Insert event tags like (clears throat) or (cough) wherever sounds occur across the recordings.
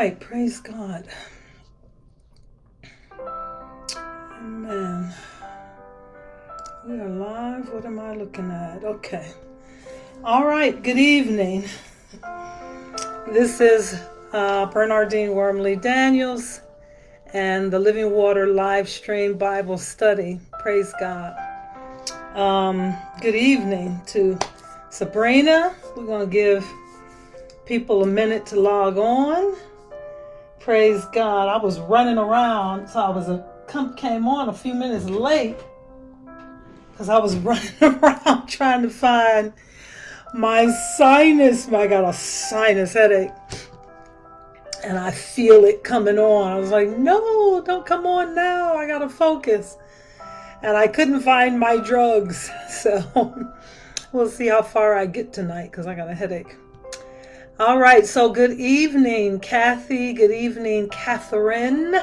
right, praise God. Amen. We are live. What am I looking at? Okay. All right, good evening. This is uh, Bernardine Wormley Daniels and the Living Water live stream Bible study. Praise God. Um, good evening to Sabrina. We're going to give people a minute to log on. Praise God. I was running around, so I was a came on a few minutes late because I was (laughs) running around trying to find my sinus. I got a sinus headache. And I feel it coming on. I was like, no, don't come on now. I got to focus. And I couldn't find my drugs. (laughs) So we'll see how far I get tonight because I got a headache. All right. So good evening, Kathy. Good evening, Catherine.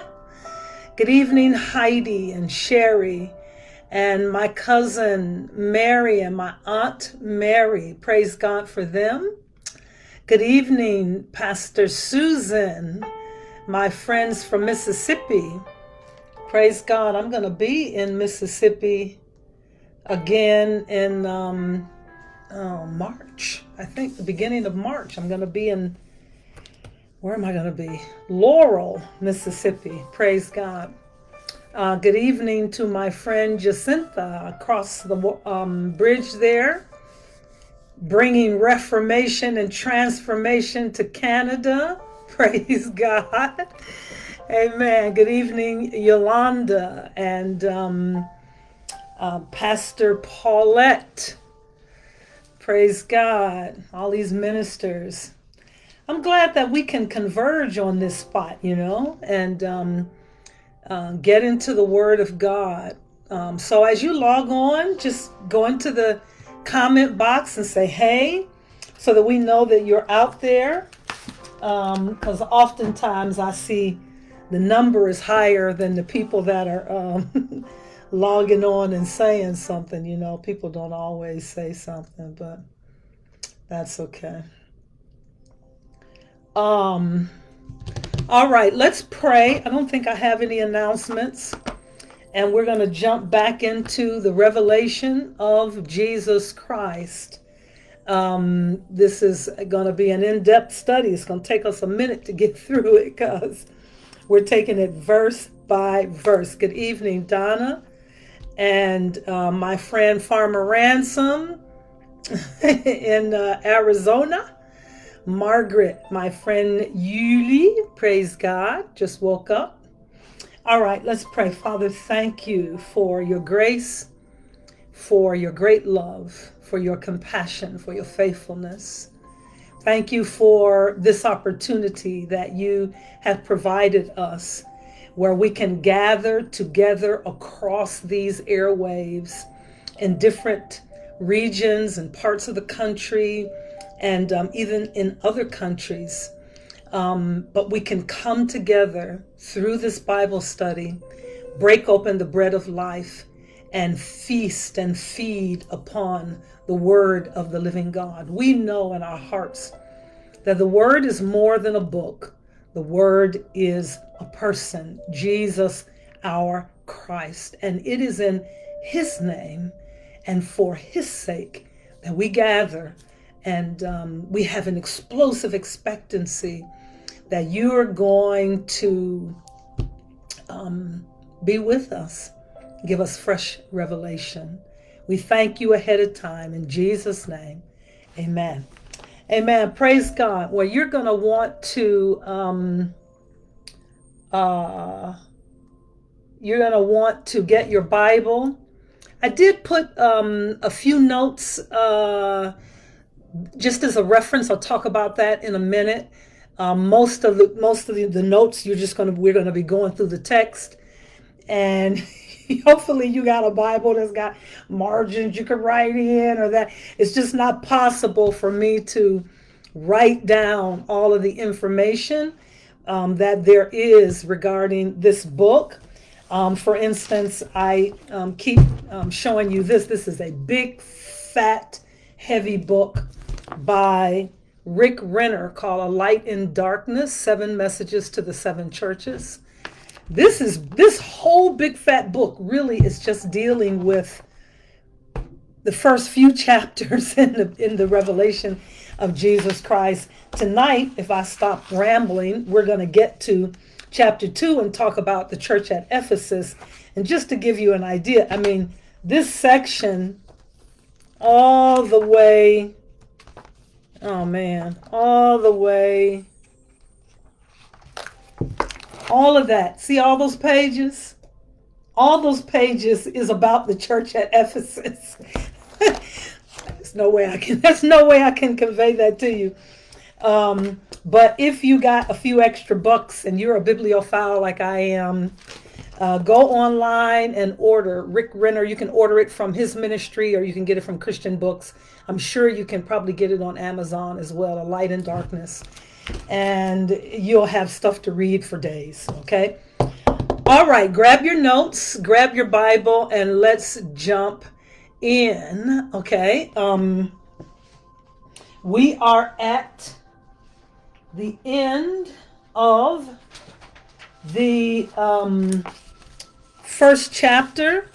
Good evening, Heidi and Sherry and my cousin Mary and my aunt Mary. Praise God for them. Good evening, Pastor Susan, my friends from Mississippi. Praise God. I'm going to be in Mississippi again in um, oh, March. I think the beginning of March. I'm going to be in, where am I going to be? Laurel, Mississippi. Praise God. Uh, good evening to my friend Jacinta across the um, bridge there, bringing reformation and transformation to Canada. (laughs) Praise God. Amen. Good evening, Yolanda and um, uh, Pastor Paulette. Praise God. All these ministers. I'm glad that we can converge on this spot, you know, and um, uh, get into the Word of God. Um, so as you log on, just go into the comment box and say, hey, so that we know that you're out there. Because um, oftentimes I see the number is higher than the people that are um, (laughs) logging on and saying something. You know, people don't always say something, but that's okay. Um, all right, let's pray. I don't think I have any announcements. And we're going to jump back into the revelation of Jesus Christ. Um, this is going to be an in depth study. It's going to take us a minute to get (laughs) through it because we're taking it verse by verse. Good evening, Donna, and uh, my friend Farmer Ransom (laughs) in uh, Arizona. Margaret, my friend Yuli, praise God, just woke up. All right, let's pray. Father, thank you for your grace, for your great love, for your compassion, for your faithfulness. Thank you for this opportunity that you have provided us where we can gather together across these airwaves in different regions and parts of the country and um, even in other countries. Um, but we can come together through this Bible study, break open the bread of life, and feast and feed upon the word of the living God. We know in our hearts that the word is more than a book, the word is a person, Jesus, our Christ. And it is in his name and for his sake that we gather and um, we have an explosive expectancy that you are going to um, be with us, give us fresh revelation. We thank you ahead of time in Jesus' name. Amen. Amen. Praise God. Well, you're going to want to, um, uh, you're going to want to get your Bible. I did put um, a few notes. Uh, just as a reference, I'll talk about that in a minute. Um, most of the most of the, the notes you're just gonna we're gonna be going through the text, and (laughs) (laughs) hopefully you got a Bible that's got margins you can write in, or that it's just not possible for me to write down all of the information um, that there is regarding this book. Um, for instance, I um, keep um, showing you this. This is a big, fat, heavy book by Rick Renner called A Light in Darkness Seven Messages to the Seven Churches. This is this whole big fat book really is just dealing with the first few (laughs) chapters in the in the revelation of Jesus Christ. Tonight, if I stop rambling, we're going to get to chapter 2 and talk about the church at Ephesus. And just to give you an idea, I mean, this section all the way oh man, all the way all of that. See all those pages? All those pages is about the church at Ephesus. (laughs) there's no way I can. (laughs) There's no way I can convey that to you. Um, but if you got a few extra bucks and you're a bibliophile like I am, uh, go online and order Rick Renner. You can order it from his ministry or you can get it from Christian Books. I'm sure you can probably get it on Amazon as well, A Light in Darkness. And you'll have stuff to read for days, okay? All right, grab your notes, grab your Bible, and let's jump in, okay? Um, we are at the end of the um, first chapter.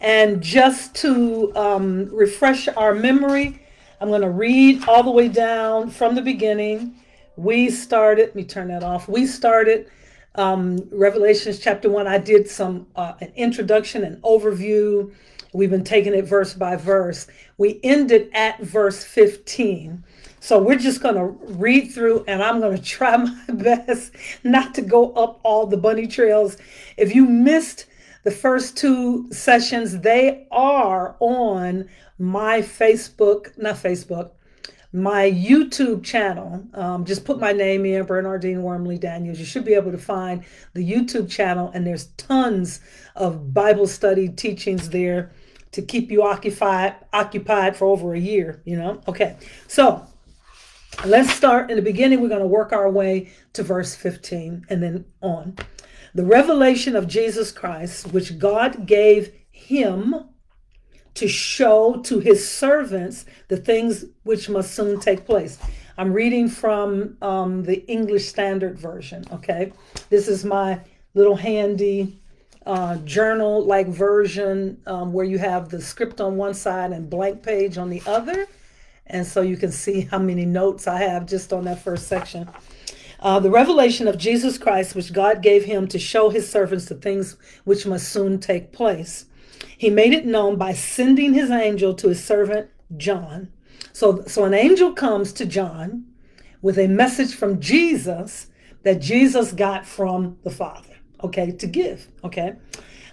And just to um, refresh our memory, I'm going to read all the way down from the beginning. We started, let me turn that off. We started um, Revelations chapter one. I did some uh, an introduction and overview We've been taking it verse by verse. We ended at verse 15. So we're just going to read through and I'm going (laughs) to try my best not to go up all the bunny trails. If you missed the first two sessions, they are on my Facebook, not Facebook, my YouTube channel. Um, just put my name in, Bernardine Wormley Daniels. You should be able to find the YouTube channel, and there's tons of Bible study teachings there to keep you occupied occupied for over a year, you know? Okay. So, let's start in the beginning. We're going to work our way to verse 15 and then on. The revelation of Jesus Christ, which God gave him to show to his servants the things which must soon take place. I'm reading from um, the English Standard Version, okay? This is my little handy uh, journal like version um, where you have the script on one side and blank page on the other. And so you can see how many notes I have just on that first section. Uh, the revelation of Jesus Christ, which God gave him to show his servants the things which must soon take place. He made it known by sending his angel to his servant John. So, so an angel comes to John with a message from Jesus that Jesus got from the Father okay, to give, okay?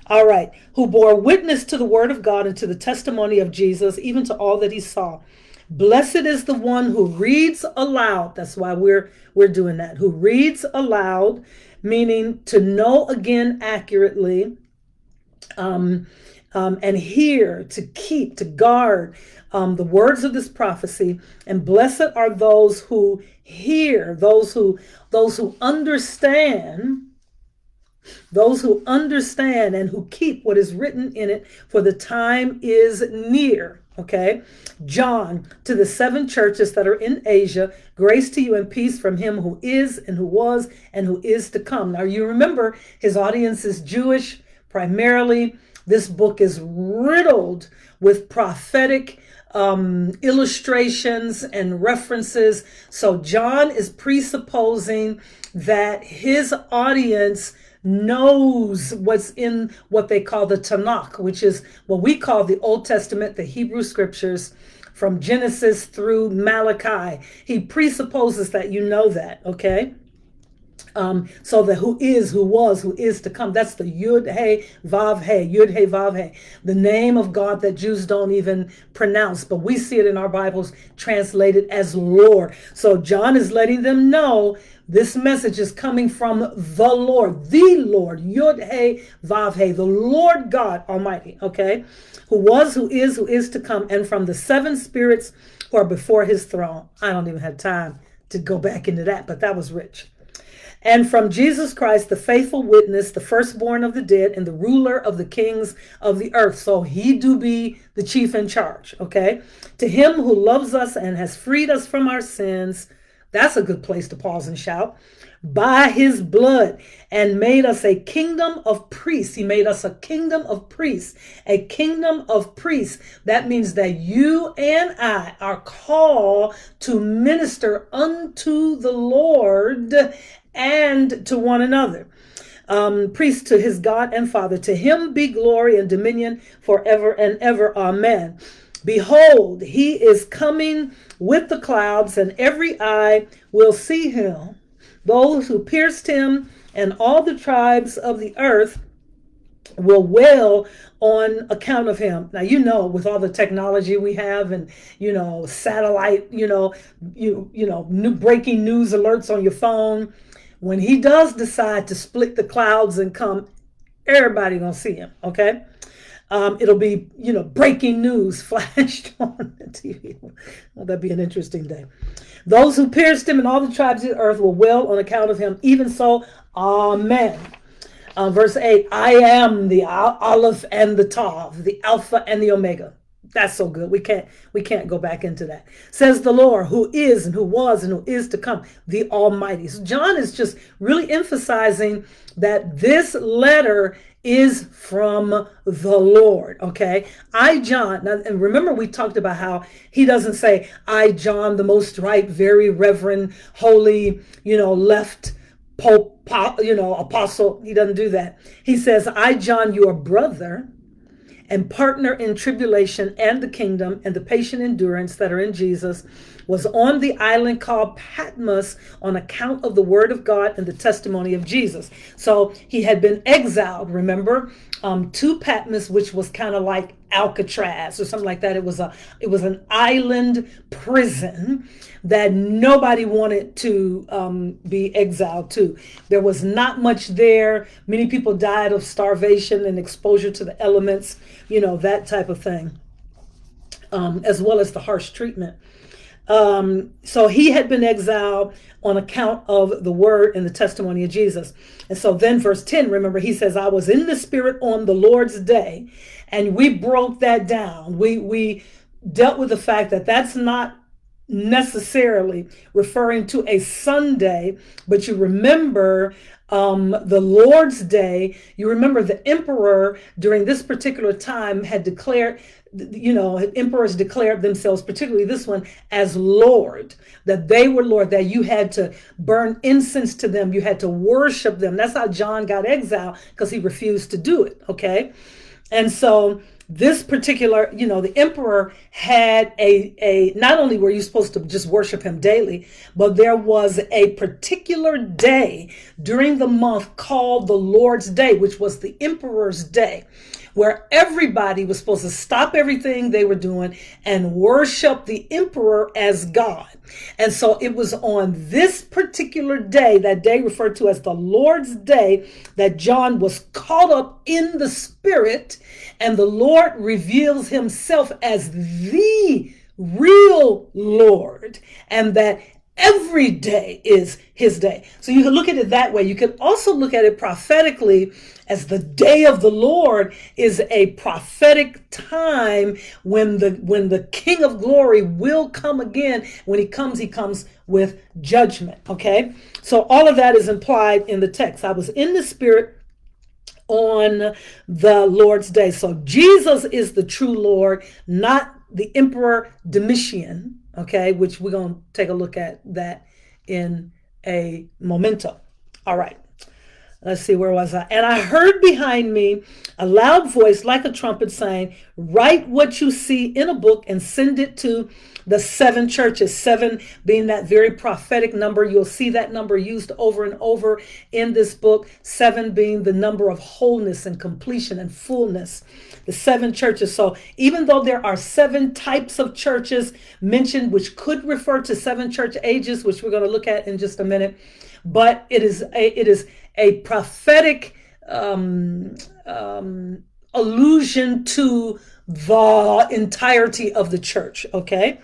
All right, who bore witness to the word of God and to the testimony of Jesus, even to all that he saw. Blessed is the one who reads aloud. That's why we're we're doing that. Who reads aloud, meaning to know again accurately, um, um, and hear, to keep, to guard um, the words of this prophecy. And blessed are those who hear, those who those who understand those who understand and who keep what is written in it, for the time is near. Okay. John, to the seven churches that are in Asia, grace to you and peace from him who is and who was and who is to come. Now, you remember his audience is Jewish primarily. This book is riddled with prophetic um, illustrations and references. So, John is presupposing that his audience knows what's in what they call the Tanakh, which is what we call the Old Testament, the Hebrew scriptures from Genesis through Malachi. He presupposes that you know that, okay? Um, so the who is, who was, who is to come. That's the Yud Hey Vav Hey Yud Hey Vav He, the name of God that Jews don't even pronounce, but we see it in our Bibles translated as Lord. So John is letting them know this message is coming from the Lord, the Lord, Yud Hey Vav He, the Lord God Almighty, okay, who was, who is, who is to come, and from the seven spirits who are before his throne. I don't even have time to go back into that, but that was rich. And from Jesus Christ, the faithful witness, the firstborn of the dead, and the ruler of the kings of the earth. So he do be the chief in charge, okay? To him who loves us and has freed us from our sins, that's a good place to pause and shout. By his blood and made us a kingdom of priests. He made us a kingdom of priests, a kingdom of priests. That means that you and I are called to minister unto the Lord and to one another. Um, priest to his God and Father. To him be glory and dominion forever and ever. Amen. Behold, he is coming with the clouds, and every eye will see him. Those who pierced him and all the tribes of the earth will wail on account of him. Now you know with all the technology we have and you know satellite, you know, you you know, new breaking news alerts on your phone, when he does decide to split the clouds and come, everybody gonna see him. Okay. Um, it'll be, you know, breaking news (laughs) flashed on the TV. Well, that'd be an interesting day. Those who pierced him and all the tribes of the earth will well on account of him. Even so, Amen. Uh, verse 8 I am the Aleph and the Tav, the Alpha and the Omega. That's so good. We can't we can't go back into that. Says the Lord, who is and who was and who is to come, the Almighty. So John is just really emphasizing that this letter is from the Lord. Okay. I, John, now, and remember we talked about how he doesn't say, I, John, the most right, very reverend, holy, you know, left pope, you know, apostle. He doesn't do that. He says, I, John, your brother and partner in tribulation and the kingdom and the patient endurance that are in Jesus, was on the island called Patmos on account of the word of God and the testimony of Jesus. So he had been exiled, remember, um, to Patmos, which was kind of like Alcatraz or something like that. It was a it was an island prison that nobody wanted to um, be exiled to. There was not much there. Many people died of starvation and exposure to the elements, you know, that type of thing, um, as well as the harsh treatment. Um, so he had been exiled on account of the word and the testimony of Jesus. And so then, verse 10, remember, he says, I was in the spirit on the Lord's day. And we broke that down. We, we dealt with the fact that that's not necessarily referring to a Sunday, but you remember um, the Lord's Day. You remember the emperor during this particular time had declared you know, emperors declared themselves, particularly this one, as Lord, that they were Lord, that you had to burn incense to them, you had to worship them. That's how John got exiled because he refused to do it. Okay. And so this particular, you know, the emperor had a, a, not only were you supposed to just worship him daily, but there was a particular day during the month called the Lord's Day, which was the emperor's day where everybody was supposed to stop everything they were doing and worship the emperor as God. And so it was on this particular day, that day referred to as the Lord's Day, that John was caught up in the Spirit, and the Lord reveals himself as the real Lord, and that every day is his day. So you can look at it that way. You can also look at it prophetically as the day of the Lord is a prophetic time when the when the King of glory will come again. When he comes, he comes with judgment. Okay? So all of that is implied in the text. I was in the spirit on the Lord's day. So Jesus is the true Lord, not the Emperor Domitian okay, which we're going to take a look at that in a momento. All right. Let's see, where was I? And I heard behind me a loud voice like a trumpet saying, Write what you see in a book and send it to the seven churches, seven being that very prophetic number. You'll see that number used over and over in this book, seven being the number of wholeness and completion and fullness the seven churches. So even though there are seven types of churches mentioned, which could refer to seven church ages, which we're going to look at in just a minute, but it is a, it is a prophetic um, um, allusion to the entirety of the church. Okay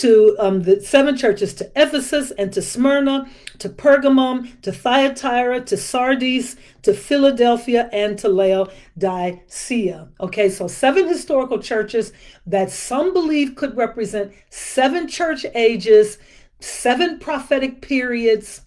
to um, the seven churches to Ephesus and to Smyrna, to Pergamum, to Thyatira, to Sardis, to Philadelphia, and to Laodicea. Okay, so seven historical churches that some believe could represent seven church ages, seven prophetic periods.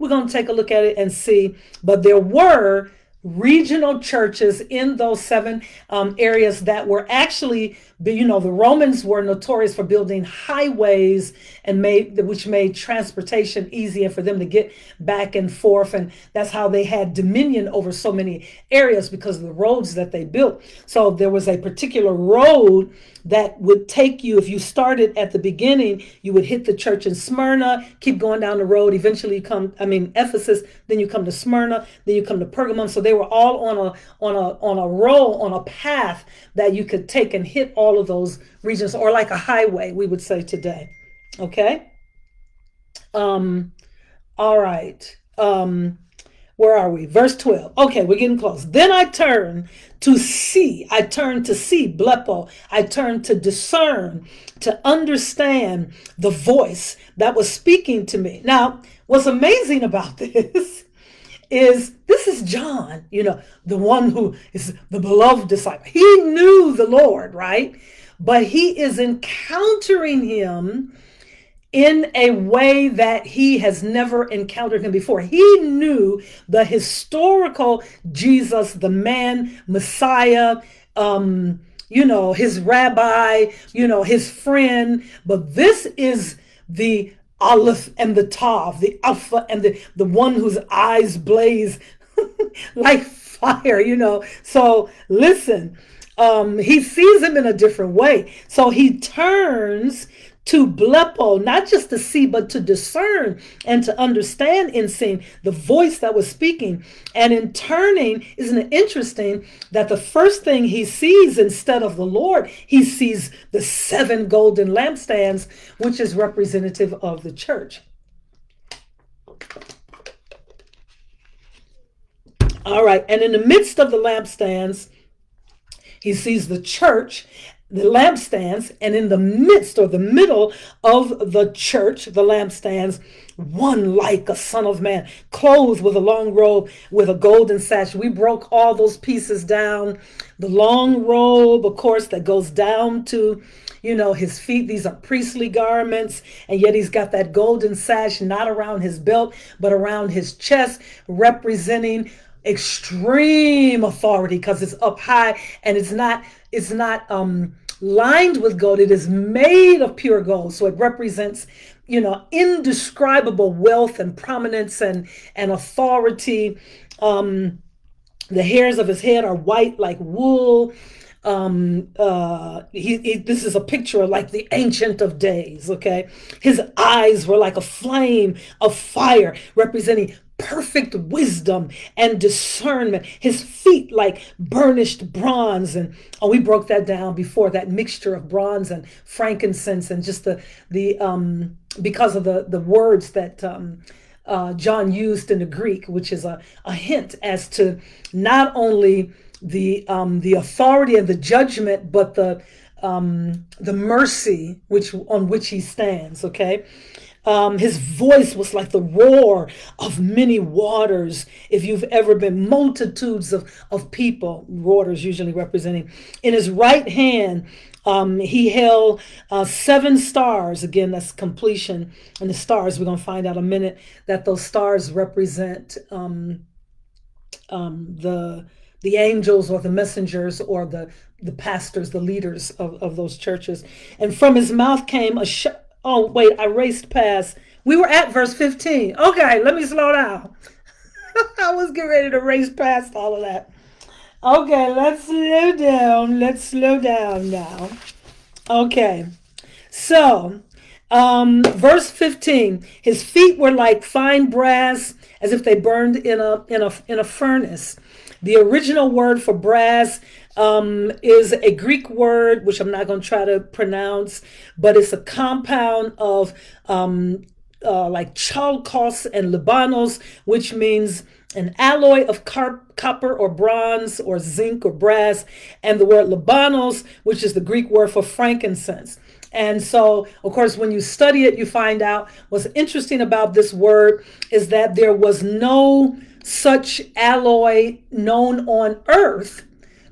We're going to take a look at it and see. But there were regional churches in those seven um, areas that were actually you know the romans were notorious for building highways and made which made transportation easier for them to get back and forth. And that's how they had dominion over so many areas because of the roads that they built. So there was a particular road that would take you if you started at the beginning you would hit the church in smyrna keep going down the road. Eventually you come i mean ephesus then you come to smyrna then you come to pergamum. So they were all on a on a on a roll on a path that you could take and hit all of those regions or like a highway we would say today okay um all right um where are we? Verse 12. Okay, we're getting close. Then I turn to see. I turn to see, blepo. I turn to discern, to understand the voice that was speaking to me. Now, what's amazing about (laughs) this is this is John, you know, the one who is the beloved disciple. He knew the Lord, right? But he is encountering him in a way that he has never encountered him before. He knew the historical Jesus, the man, Messiah, um, you know, his rabbi, you know, his friend. But this is the Aleph and the Tav, the Alpha and the, the one whose eyes blaze (laughs) like fire, you know. So listen, um, he sees him in a different way. So he turns to blepo, not just to see, but to discern and to understand in seeing the voice that was speaking. And in turning, isn't it interesting that the first thing he sees instead of the Lord, he sees the seven golden lampstands, which is representative of the church. All right, and in the midst of the lampstands, he sees the church the lampstands, and in the midst or the middle of the church, the lampstands, one like a son of man, clothed with a long robe with a golden sash. We broke all those pieces down. The long robe, of course, that goes down to, you know, his feet. These are priestly garments, and yet he's got that golden sash not around his belt, but around his chest, representing extreme authority because it's up high and it's not it's not um lined with gold. It is made of pure gold. So it represents, you know, indescribable wealth and prominence and, and authority. Um, the hairs of his head are white like wool. Um, uh, he, he, this is a picture of like the ancient of days. Okay. His eyes were like a flame of fire representing perfect wisdom and discernment. His feet like burnished bronze. And oh, we broke that down before that mixture of bronze and frankincense and just the, the, um, because of the, the words that, um, uh, John used in the Greek, which is a, a hint as to not only the um, the authority and the judgment, but the um, the mercy which on which he stands. Okay, um, his voice was like the roar of many waters. If you've ever been multitudes of, of people, waters usually representing. In his right hand, um, he held uh, seven stars. Again, that's completion. And the stars, we're going to find out a minute that those stars represent um, um, the the angels or the messengers or the the pastors, the leaders of, of those churches. And from his mouth came a Oh, wait, I raced past. We were at verse 15. Okay, let me slow down. (laughs) I was getting ready to race past all of that. Okay, let's slow down. Let's slow down now. Okay, so um, verse 15 his feet were like fine brass as if they burned in a in a in a furnace the original word for brass um, is a Greek word, which I'm not going to try to pronounce, but it's a compound of um, uh, like chalcos and libanos, which means an alloy of copper or bronze or zinc or brass, and the word libanos, which is the Greek word for frankincense. And so, of course, when you study it, you find out what's interesting about this word is that there was no such alloy known on earth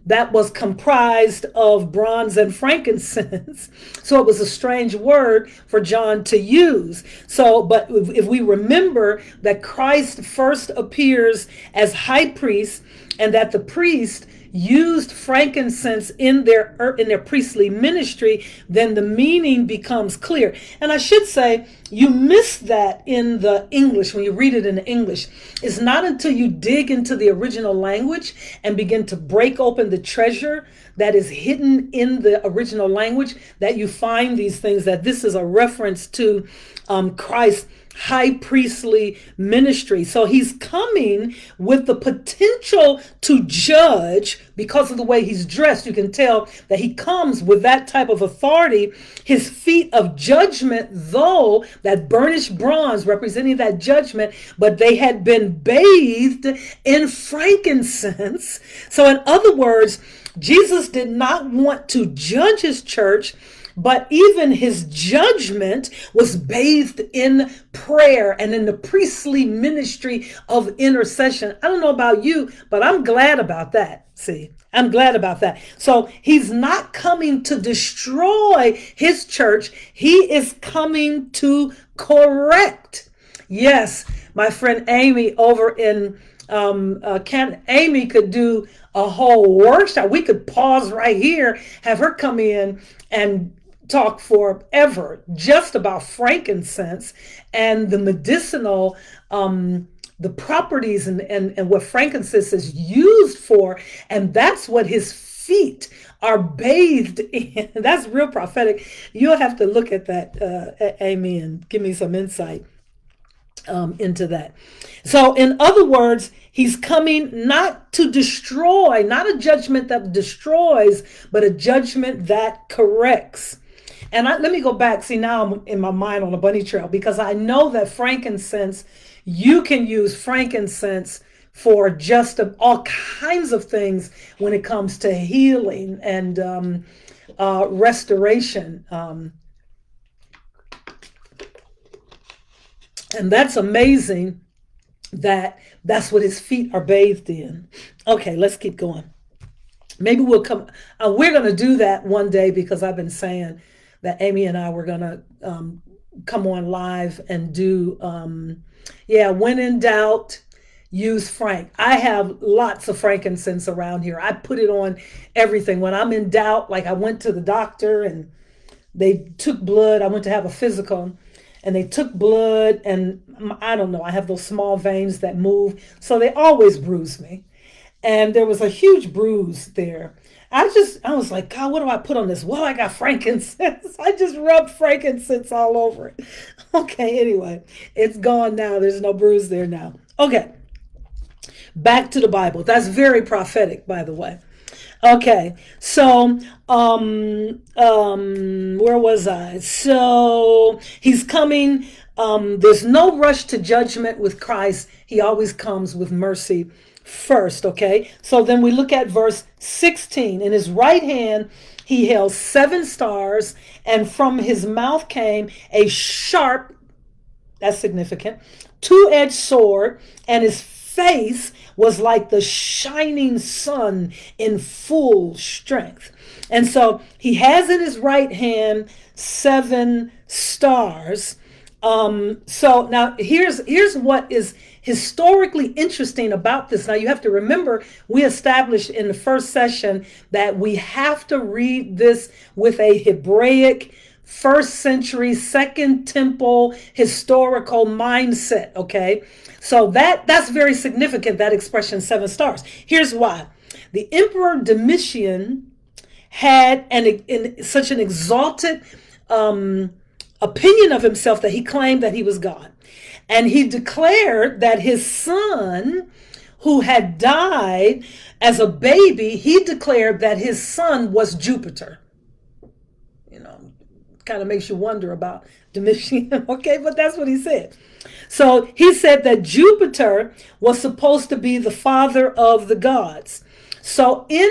that was comprised of bronze and frankincense. (laughs) So it was a strange word for John to use. So, but if we remember that Christ first appears as high priest and that the priest used frankincense in their er, in their priestly ministry, then the meaning becomes clear. And I should say, you miss that in the English when you read it in English. It's not until you dig into the original language and begin to break open the treasure that is hidden in the original language that you find these things that this is a reference to um, Christ high priestly ministry. So he's coming with the potential to judge because of the way he's dressed. You can tell that he comes with that type of authority. His feet of judgment, though, that burnished bronze representing that judgment, but they had been bathed in frankincense. So, in other words, Jesus did not want to judge his church but even his judgment was bathed in prayer and in the priestly ministry of intercession. I don't know about you, but I'm glad about that. See, I'm glad about that. So he's not coming to destroy his church, he is coming to correct. Yes, my friend Amy over in um, uh, can Amy could do a whole workshop. We could pause right here, have her come in and talk forever just about frankincense and the medicinal um, the properties and, and, and what frankincense is used for. And that's what his feet are bathed (laughs) in. That's real prophetic. You'll have to look at that uh, amy and give me some insight um, into that. So in other words he's coming not to destroy not a judgment that destroys but a judgment that corrects and I, let me go back. See, now I'm in my mind on a bunny trail because I know that frankincense, you can use frankincense for just all kinds of things when it comes to healing and um, uh, restoration. Um, and that's amazing that that's what his feet are bathed in. Okay, let's keep going. Maybe we'll come. Uh, we're going to do that one day because I've been saying that Amy and I were going to um, come on live and do. Um, yeah, when in doubt, use Frank. I have lots of frankincense around here. I put it on everything. When I'm in doubt, like I went to the doctor and they took blood, I went to have a physical and they took blood and I don't know, I have those small veins that move. So they always bruise me. And there was a huge bruise there. I just, I was like, God, what do I put on this? Well, I got frankincense. (laughs) I just rubbed frankincense all over it. (laughs) Okay, anyway, it's gone now. There's no bruise there now. Okay, back to the Bible. That's very prophetic, by the way. Okay, so um, um, where was I? So he's coming. Um, there's no rush to judgment with Christ. He always comes with mercy first, okay? So then we look at verse 16. In his right hand, he held seven stars, and from his mouth came a sharp, that's significant, two edged sword, and his face was like the shining sun in full strength. And so he has in his right hand seven stars. Um, so now here's here's what is historically interesting about this. Now, you have to remember, we established in the first session that we have to read this with a Hebraic first century second temple historical mindset okay? So that that's very significant that expression seven stars. Here's why. The emperor domitian had an, in such an exalted um, opinion of himself that he claimed that he was god and he declared that his son, who had died as a baby, he declared that his son was Jupiter. You know, kind of makes you wonder about (laughs) Domitian, okay? But that's what he said. So he said that Jupiter was supposed to be the father of the gods. So in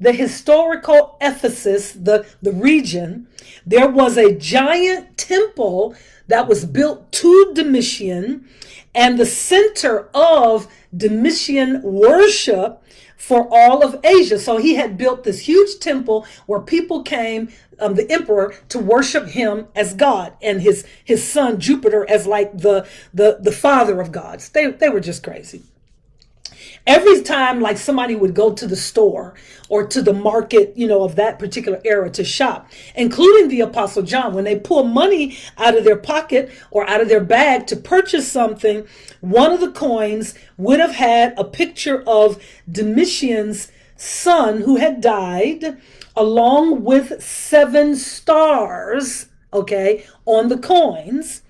the historical Ephesus, the, the region, there was a giant temple that was built to Domitian and the center of Domitian worship for all of Asia. So he had built this huge temple where people came, um, the emperor, to worship him as God and his his son Jupiter as like the the the father of gods. They they were just crazy every time like somebody would go to the store or to the market you know of that particular era to shop including the apostle john when they pull money out of their pocket or out of their bag to purchase something one of the coins would have had a picture of domitian's son who had died along with seven stars okay on the coins.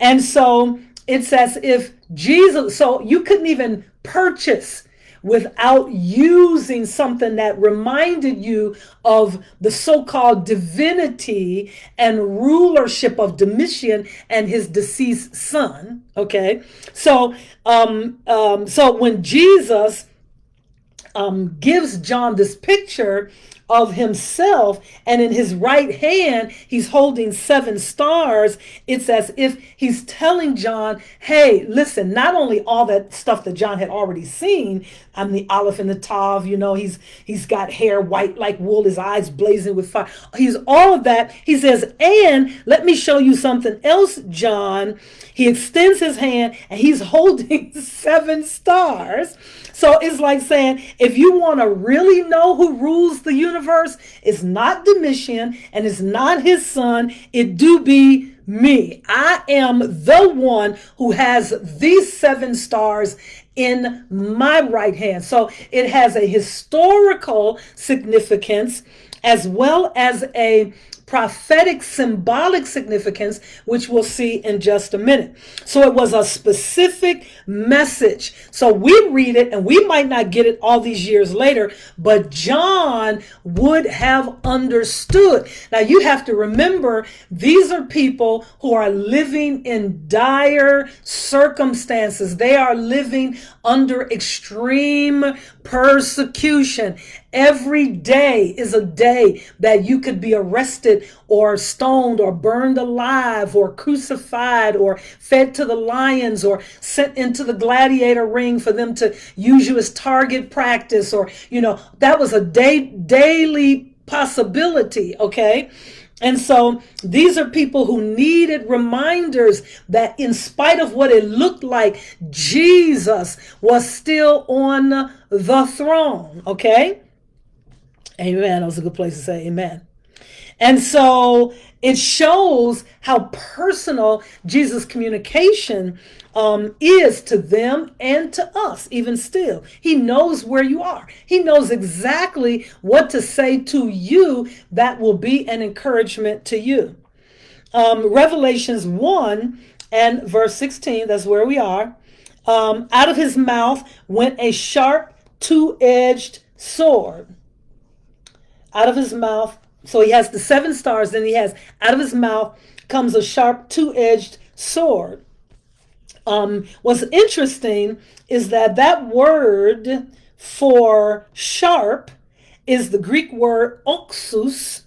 And so it's as if Jesus, so you couldn't even purchase without using something that reminded you of the so-called divinity and rulership of Domitian and his deceased son. Okay, so um, um, so when Jesus um, gives John this picture of himself. And in his right hand, he's holding seven stars. It's as if he's telling John, hey, listen, not only all that stuff that John had already seen, I'm the Aleph and the Tav, you know, he's he's got hair white like wool, his eyes blazing with fire. He's all of that. He says, and let me show you something else, John. He extends his hand and he's (laughs) holding seven stars. So it's like saying, if you want to really know who rules the universe, it's not Domitian and it's not his son. It do be me. I am the one who has these seven stars in my right hand. So it has a historical significance as well as a prophetic symbolic significance, which we'll see in just a minute. So it was a specific message. So we read it and we might not get it all these years later, but John would have understood. Now you have to remember these are people who are living in dire circumstances. They are living under extreme persecution. Every day is a day that you could be arrested or stoned or burned alive or crucified or fed to the lions or sent into the gladiator ring for them to use you as target practice or, you know, that was a day, daily possibility. Okay. And so these are people who needed reminders that, in spite of what it looked like, Jesus was still on the throne. Okay? Amen. That was a good place to say amen. And so it shows how personal Jesus' communication um, is to them and to us, even still. He knows where you are, He knows exactly what to say to you that will be an encouragement to you. Um, Revelations 1 and verse 16, that's where we are. Um, out of his mouth went a sharp, two edged sword out of his mouth. So he has the seven stars, then he has out of his mouth comes a sharp two edged sword. Um, what's interesting is that that word for sharp is the Greek word oxus,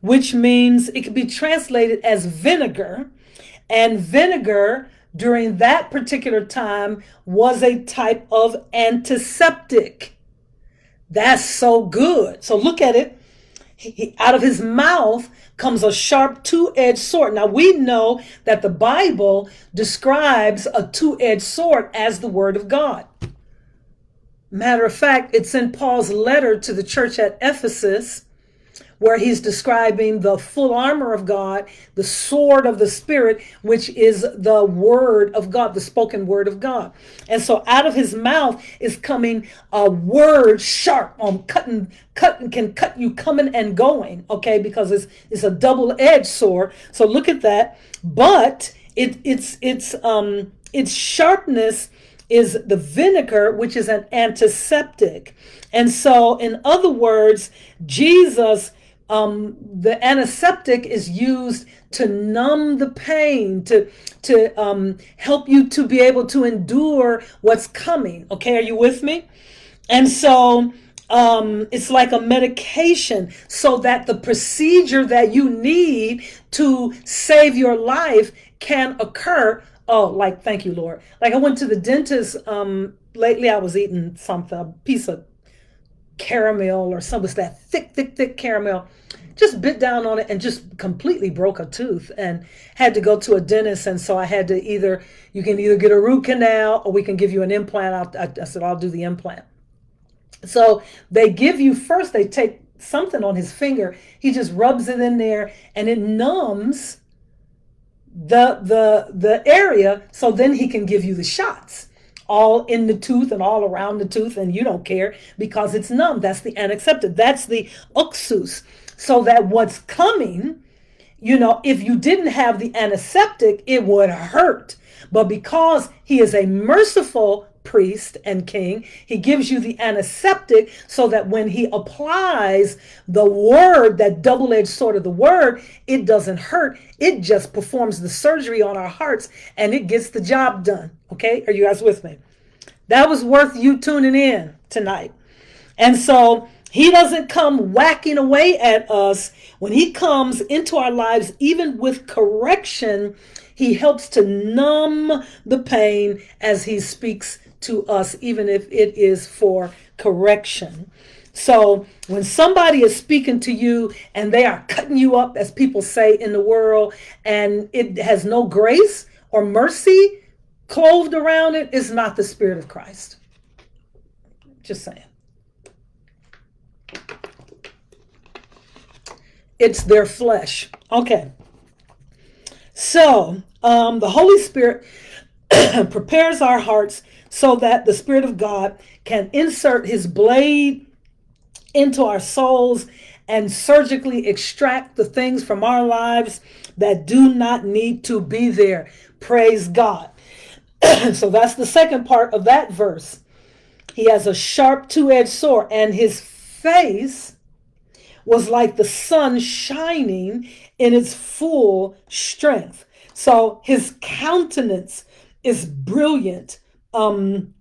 which means it could be translated as vinegar. And vinegar during that particular time was a type of antiseptic. That's so good. So look at it he, out of his mouth comes a sharp two-edged sword. Now we know that the Bible describes a two-edged sword as the word of God. Matter of fact, it's in Paul's letter to the church at Ephesus where he's describing the full armor of God, the sword of the Spirit, which is the word of God, the spoken word of God. And so out of his mouth is coming a word sharp on um, cutting, cutting can cut you coming and going, okay, because it's it's a double-edged sword. So look at that. But it it's it's um its sharpness is the vinegar, which is an antiseptic. And so, in other words, Jesus um, the antiseptic is used to numb the pain, to to um, help you to be able to endure what's coming. Okay, are you with me? And so um, it's like a medication so that the procedure that you need to save your life can occur. Oh, like, thank you, Lord. Like, I went to the dentist um, lately, I was eating something, a piece of caramel or something, that thick, thick, thick caramel. Just bit down on it and just completely broke a tooth and had to go to a dentist. And so I had to either, you can either get a root canal or we can give you an implant. I, I said, I'll do the implant. So they give you first, they take something on his finger. He just rubs it in there and it numbs the the the area so then he can give you the shots all in the tooth and all around the tooth and you don't care because it's numb that's the antiseptic that's the uxus. so that what's coming you know if you didn't have the antiseptic it would hurt but because he is a merciful priest and king. He gives you the antiseptic so that when he applies the word, that double edged sword of the word, it doesn't hurt. It just performs the surgery on our hearts and it gets the job done. Okay? Are you guys with me? That was worth you tuning in tonight. And so he doesn't come whacking away at us. When he comes into our lives, even with correction, he helps to numb the pain as he speaks to us, even if it is for correction. So when somebody is speaking to you and they are cutting you up, as people say in the world, and it has no grace or mercy clothed around it, is not the Spirit of Christ. Just saying. It's their flesh. Okay. So um, the Holy Spirit (clears throat) prepares our hearts so that the Spirit of God can insert his blade into our souls and surgically extract the things from our lives that do not need to be there. Praise God. (coughs) so that's the second part of that verse. He has a sharp two edged sword, and his face was like the sun shining in its full strength. So his countenance is brilliant um,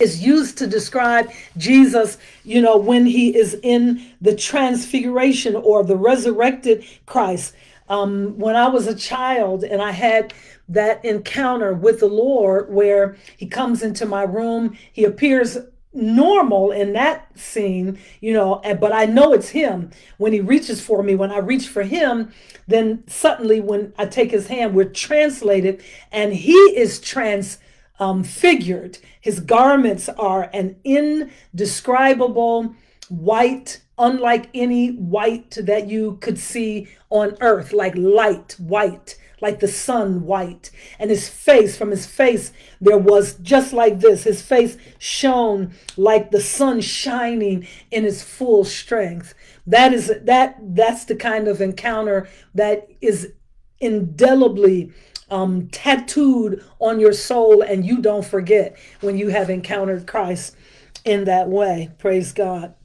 is used to describe Jesus, you know, when he is in the transfiguration or the resurrected Christ. Um, when I was a child and I had that encounter with the Lord where he comes into my room, he appears normal in that scene, you know, but I know it's him when he reaches for me. When I reach for him, then suddenly when I take his hand, we're translated and he is trans um. His garments are an indescribable white, unlike any white that you could see on earth, like light white, like the sun white. And his face, from his face, there was just like this. His face shone like the sun shining in its full strength. That is that that's the kind of encounter that is indelibly um, tattooed on your soul and you don't forget when you have encountered Christ in that way. Praise God.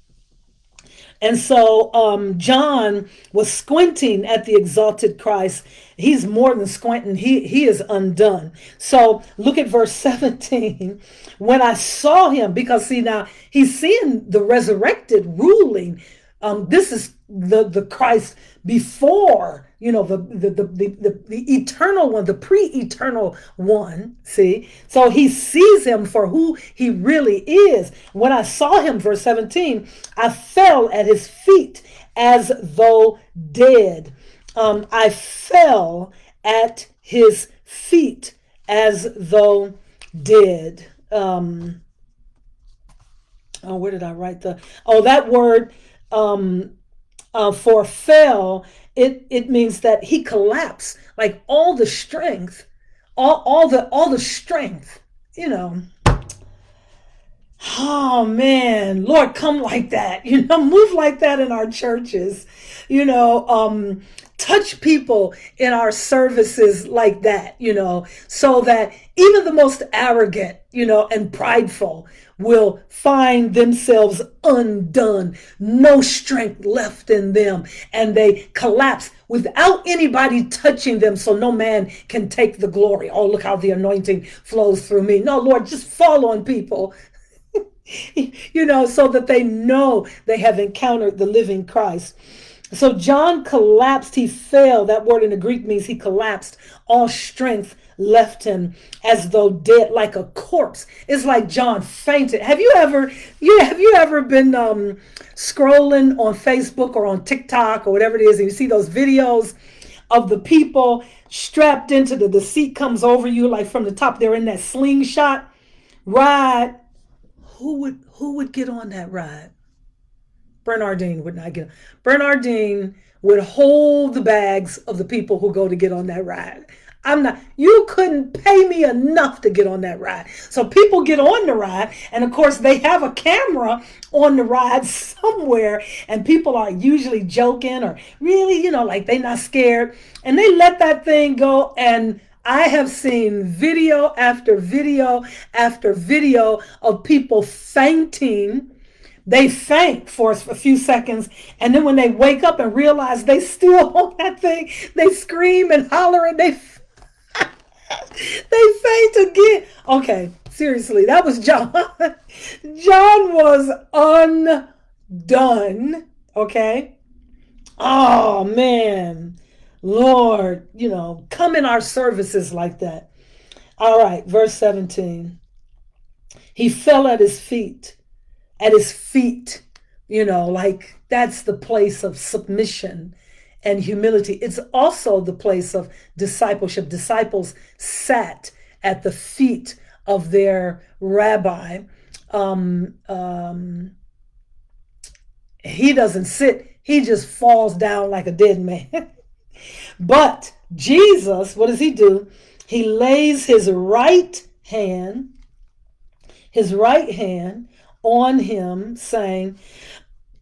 And so um, John was squinting at the exalted Christ. He's more than squinting, he, he is undone. So look at verse (laughs) 17. When I saw him, because see now he's seeing the resurrected ruling. Um, this is the, the Christ before you know the the, the the the, eternal one the pre-eternal one see? So he sees him for who he really is. When i saw him verse 17 i fell at his feet as though dead. Um, i fell at his feet as though dead. Um, oh where did i write the oh that word um, uh, for fell, it, it means that he collapsed, like all the strength, all, all the all the strength, you know. Oh man, Lord, come like that, (laughs) you know, move like that in our churches, you know, um, touch people in our services like that, you know, so that even the most arrogant, you know, and prideful will find themselves undone, no strength left in them, and they collapse without anybody touching them so no man can take the glory. Oh, look how the anointing flows through me. No, Lord, just fall on people. (laughs) you know, so that they know they have encountered the living Christ. So John collapsed, he fell. That word in the Greek means he collapsed. All strength left him as though dead like a corpse. It's like John fainted. Have you ever you have you ever been um scrolling on Facebook or on TikTok or whatever it is and you see those videos of the people strapped into the the seat comes over you like from the top they're in that slingshot ride who would who would get on that ride bernardine would not get on. bernardine would hold the bags of the people who go to get on that ride I'm not, you couldn't pay me enough to get on that ride. So people get on the ride, and of course, they have a camera on the ride somewhere, and people are usually joking or really, you know, like they're not scared. And they let that thing go. And I have seen video after video after video of people fainting they faint for a few seconds and then when they wake up and realize they still (laughs) on that thing they scream and holler and they (laughs) they faint again. Okay, seriously, that was John. (laughs) John was undone. Okay. Oh man, Lord, you know, come in our services like that. All right, verse 17. He fell at his feet, at his feet, you know, like that's the place of submission and humility. It's also the place of discipleship. Disciples sat at the feet of their rabbi. Um, um, he doesn't sit, he just falls down like a dead man. (laughs) but Jesus, what does he do? He lays his right hand, his right hand on him, saying,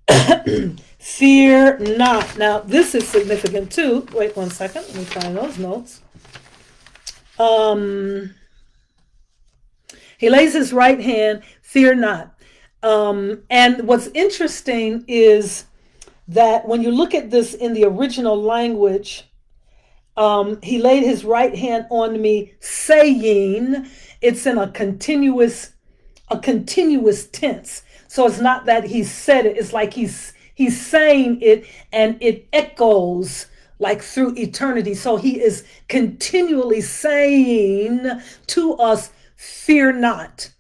(clears throat) Fear not. Now, this is significant too. Wait one second. Let me find those notes. Um, he lays his right hand, fear not. Um, and what's interesting is that when you look at this in the original language, um, he laid his right hand on me, saying, it's in a continuous, a continuous tense. So it's not that he said it, it's like he's he's saying it and it echoes like through eternity. So he is continually saying to us, fear not.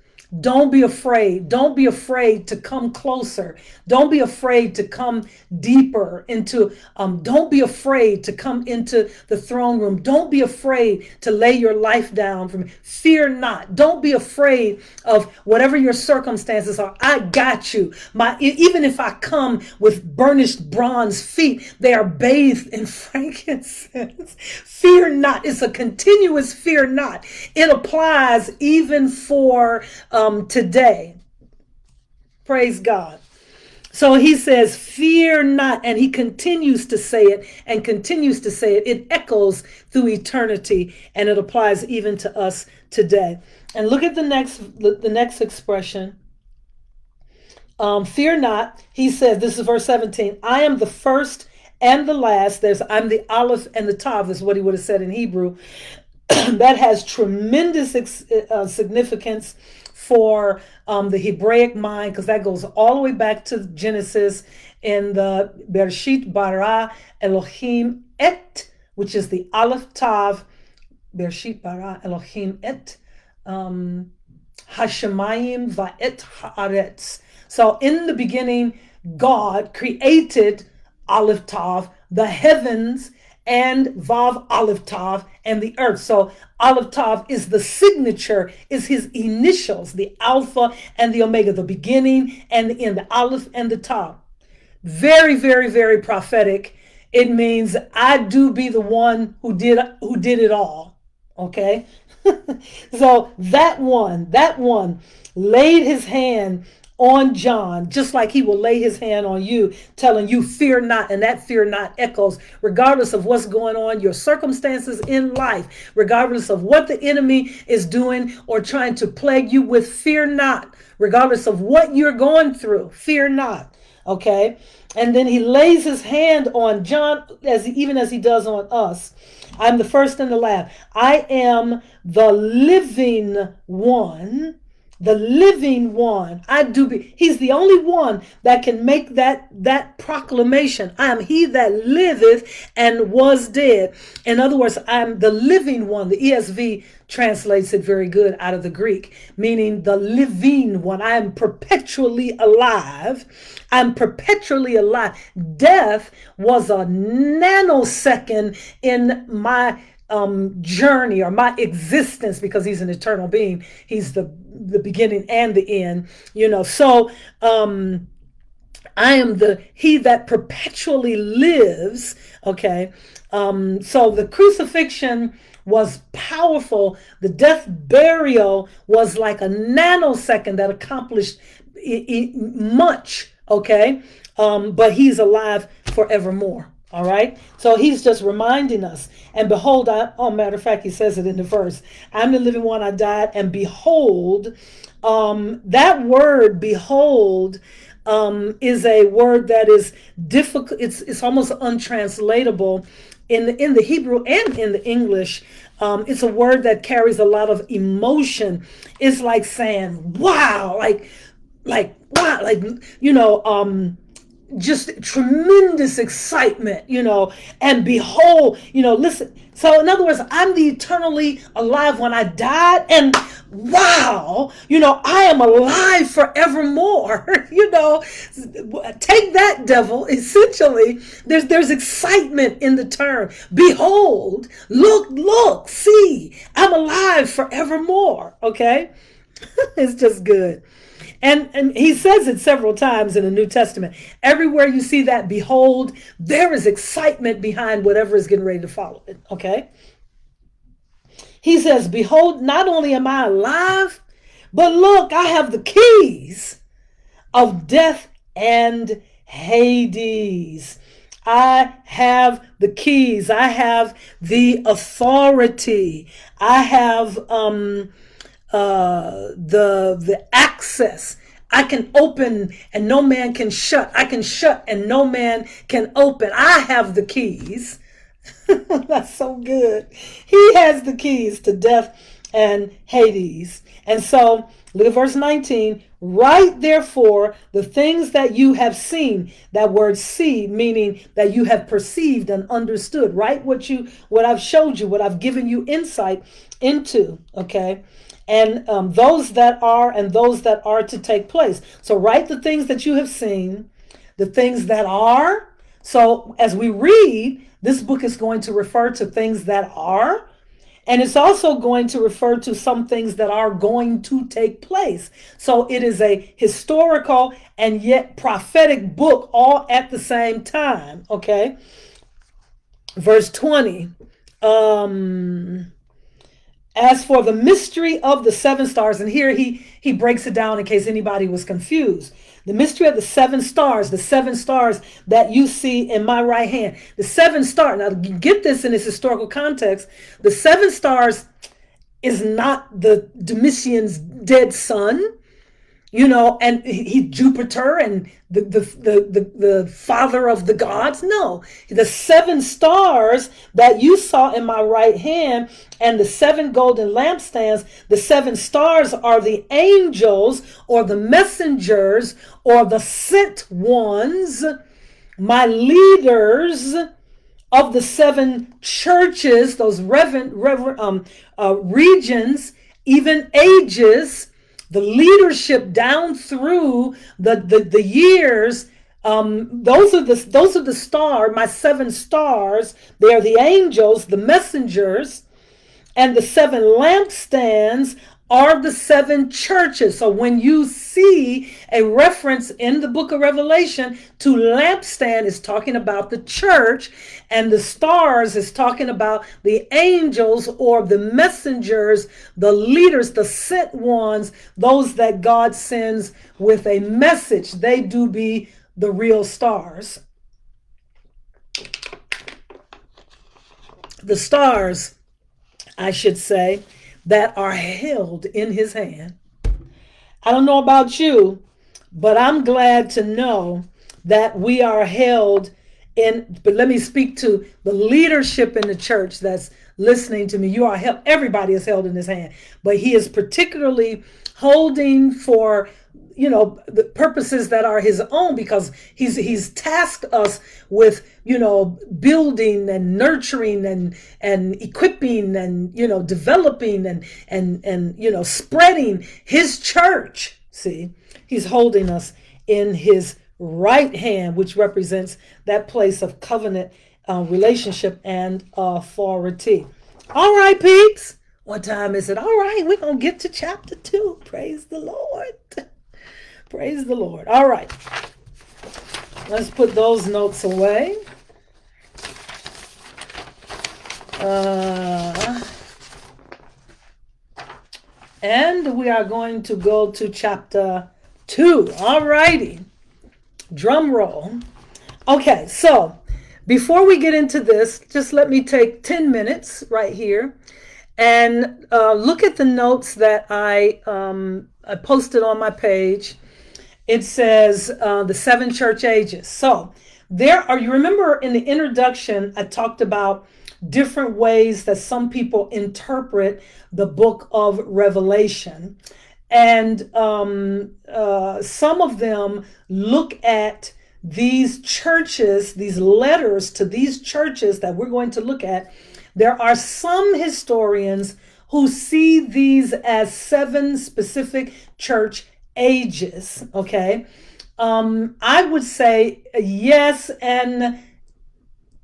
Don't be afraid. Don't be afraid to come closer. Don't be afraid to come deeper into, um, don't be afraid to come into the throne room. Don't be afraid to lay your life down from fear not. Don't be afraid of whatever your circumstances are. I got you. My even if I come with burnished bronze feet, they are bathed in (laughs) frankincense. fear not. It's a continuous fear not. It applies even for um, today. Praise God. So he says, Fear not. And he continues to say it and continues to say it. It echoes through eternity and it applies even to us today. And look at the next the next expression. Um, fear not. He says, this is verse 17. I am the first and the last. There's I'm the Aleph and the Tav is what he would have said in Hebrew. (clears throat) that has tremendous uh, significance for um, the Hebraic mind, because that goes all the way back to Genesis in the Bereshit bara Elohim et, which is the Aleph Tav, Bereshit bara Elohim et, um, Hashemayim va'et haaretz. So in the beginning, God created Aleph Tav, the heavens and Vav Aleph Tav and the earth. So Aleph Tav is the signature, is his initials, the Alpha and the Omega, the beginning and the end, the Aleph and the Tav. Very, very, very prophetic. It means I do be the one who did who did it all. Okay. (laughs) so that one, that one laid his hand on John, just like he will lay his hand on you, telling you, fear not. And that fear not echoes, regardless of what's going on, your circumstances in life, regardless of what the enemy is doing or trying to plague you with, fear not, regardless of what you're going through, fear not. Okay. And then he lays his hand on John, as even as he does on us. I'm the first in the lab. I am the living one the living one. I do be, he's the only one that can make that, that proclamation. I am he that liveth and was dead. In other words, I'm the living one. The ESV translates it very good out of the Greek, meaning the living one. I am perpetually alive. I'm perpetually alive. Death was a nanosecond in my um, journey or my existence because he's an eternal being. He's the the beginning and the end. You know, so um, I am the he that perpetually lives. Okay, um, so the crucifixion was powerful. The death burial was like a nanosecond that accomplished much. Okay, um, but he's alive forevermore. All right. So he's just reminding us. And behold, I, oh, matter of fact, he says it in the verse I'm the living one, I died. And behold, um, that word, behold, um, is a word that is difficult. It's, it's almost untranslatable in the, in the Hebrew and in the English. Um, it's a word that carries a lot of emotion. It's like saying, wow, like, like, wow, like, you know, um, just tremendous excitement, you know, and behold, you know, listen. So, in other words, I'm the eternally alive when I died, and wow, you know, I am alive forevermore. (laughs) you know, take that, devil. Essentially, there's there's excitement in the term. Behold, look, look, see, I'm alive forevermore. Okay, (laughs) it's just good. And, and he says it several times in the New Testament. Everywhere you see that, behold, there is excitement behind whatever is getting ready to follow it. Okay? He says, Behold, not only am I alive, but look, I have the keys of death and Hades. I have the keys. I have the authority. I have um, uh, the the access. I can open and no man can shut. I can shut and no man can open. I have the keys. (laughs) That's so good. He has the keys to death and Hades. And so, look at verse 19. Write therefore the things that you have seen. That word see meaning that you have perceived and understood. Write what you what I've showed you, what I've given you insight into. Okay and um, those that are and those that are to take place. So write the things that you have seen, the things that are. So as we read, this book is going to refer to things that are, and it's also going to refer to some things that are going to take place. So it is a historical and yet prophetic book all at the same time. Okay. Verse 20. Um, as for the mystery of the seven stars, and here he he breaks it down in case anybody was confused. The mystery of the seven stars, the seven stars that you see in my right hand. The seven stars. Now get this in its historical context. The seven stars is not the Domitian's dead son you know, and he Jupiter and the, the the the the father of the gods. No, the seven stars that you saw in my right hand and the seven golden lampstands. The seven stars are the angels or the messengers or the sent ones, my leaders of the seven churches, those reverend, reverend um, uh, regions, even ages the leadership down through the the, the years um, those are the those are the star my seven stars. They are the angels the messengers and the seven lampstands are the seven churches. So when you see a reference in the book of Revelation to lampstand is talking about the church and the stars is talking about the angels or the messengers, the leaders, the sent ones, those that God sends with a message. They do be the real stars. The stars, I should say, that are held in his hand. I don't know about you, but I'm glad to know that we are held in but let me speak to the leadership in the church that's listening to me you are held everybody is held in his hand but he is particularly holding for you know the purposes that are his own because he's he's tasked us with you know building and nurturing and and equipping and you know developing and and and you know spreading his church see he's holding us in his right hand which represents that place of covenant uh, relationship and authority all right peeps what time is it all right we're gonna get to chapter two praise the lord Praise the Lord. All right. Let's put those notes away. Uh, and we are going to go to chapter 2. All righty. Drum roll. Okay, so before we get into this, just let me take 10 minutes right here and uh, look at the notes that I, um, I posted on my page it says uh, the seven church ages. So there are, you remember in the introduction, I talked about different ways that some people interpret the book of Revelation. And um, uh, some of them look at these churches, these letters to these churches that we're going to look at. There are some historians who see these as seven specific church ages. Okay. Um, I would say yes and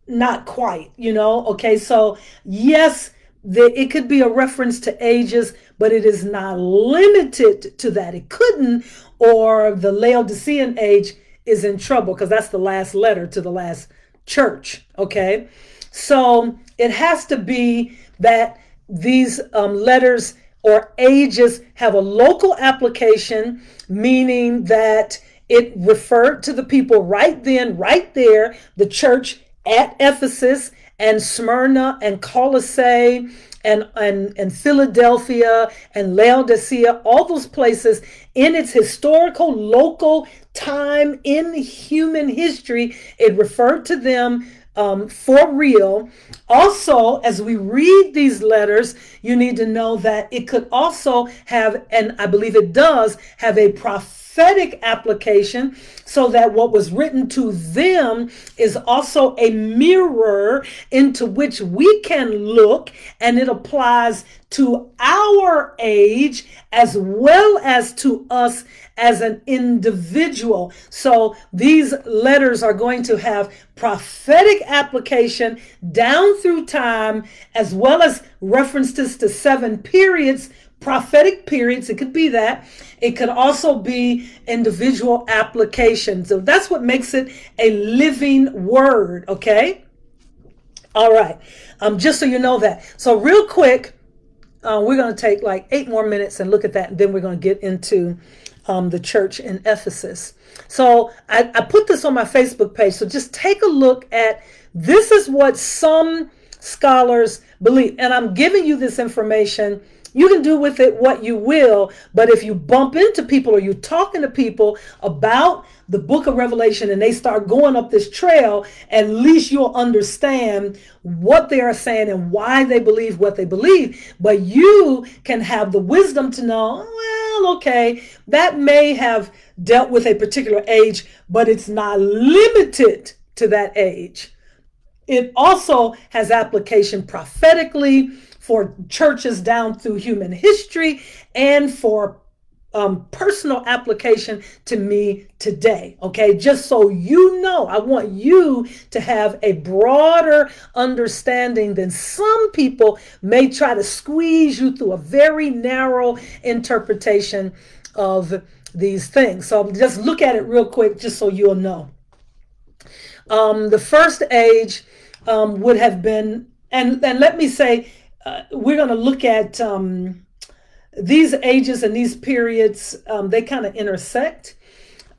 not quite, you know. Okay. So, yes, the, it could be a reference to ages, but it is not limited to that. It couldn't, or the Laodicean age is in trouble because that's the last letter to the last church. Okay. So, it has to be that these um, letters or ages have a local application, meaning that it referred to the people right then, right there, the church at Ephesus and Smyrna and Colossae and, and, and Philadelphia and Laodicea, all those places in its historical local time in human history, it referred to them um, for real. Also, as we read these letters, you need to know that it could also have, and I believe it does, have a prophetic application so that what was written to them is also a mirror into which we can look and it applies to our age as well as to us as an individual. So these letters are going to have prophetic application down through time as well as references to seven periods prophetic periods. It could be that. It could also be individual applications. So that's what makes it a living word. Okay. All right. Um, just so you know that. So real quick, uh, we're going to take like eight more minutes and look at that, and then we're going to get into um, the church in Ephesus. So I, I put this on my Facebook page. So just take a look at this is what some scholars believe, and I'm giving you this information you can do with it what you will, but if you bump into people or you're talking to people about the book of Revelation and they start going up this trail, at least you'll understand what they are saying and why they believe what they believe. But you can have the wisdom to know, well, okay, that may have dealt with a particular age, but it's not limited to that age. It also has application prophetically for churches down through human history and for um, personal application to me today. Okay, just so you know, I want you to have a broader understanding than some people may try to squeeze you through a very narrow interpretation of these things. So just look at it real quick, just so you'll know. Um, the first age um, would have been, and, and let me say, uh, we're going to look at um, these ages and these periods, um, they kind of intersect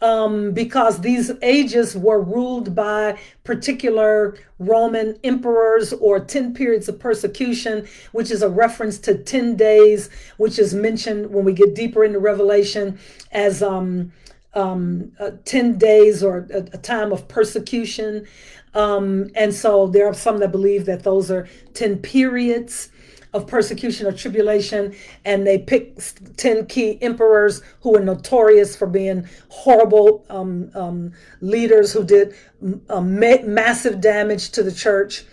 um, because these ages were ruled by particular Roman emperors or 10 periods of persecution, which is a reference to 10 days, which is mentioned when we get deeper into Revelation as um, um, uh, 10 days or a, a time of persecution. Um, and so there are some that believe that those are 10 periods of persecution or tribulation, and they pick 10 key emperors who were notorious for being horrible um, um, leaders who did ma- massive damage to the church.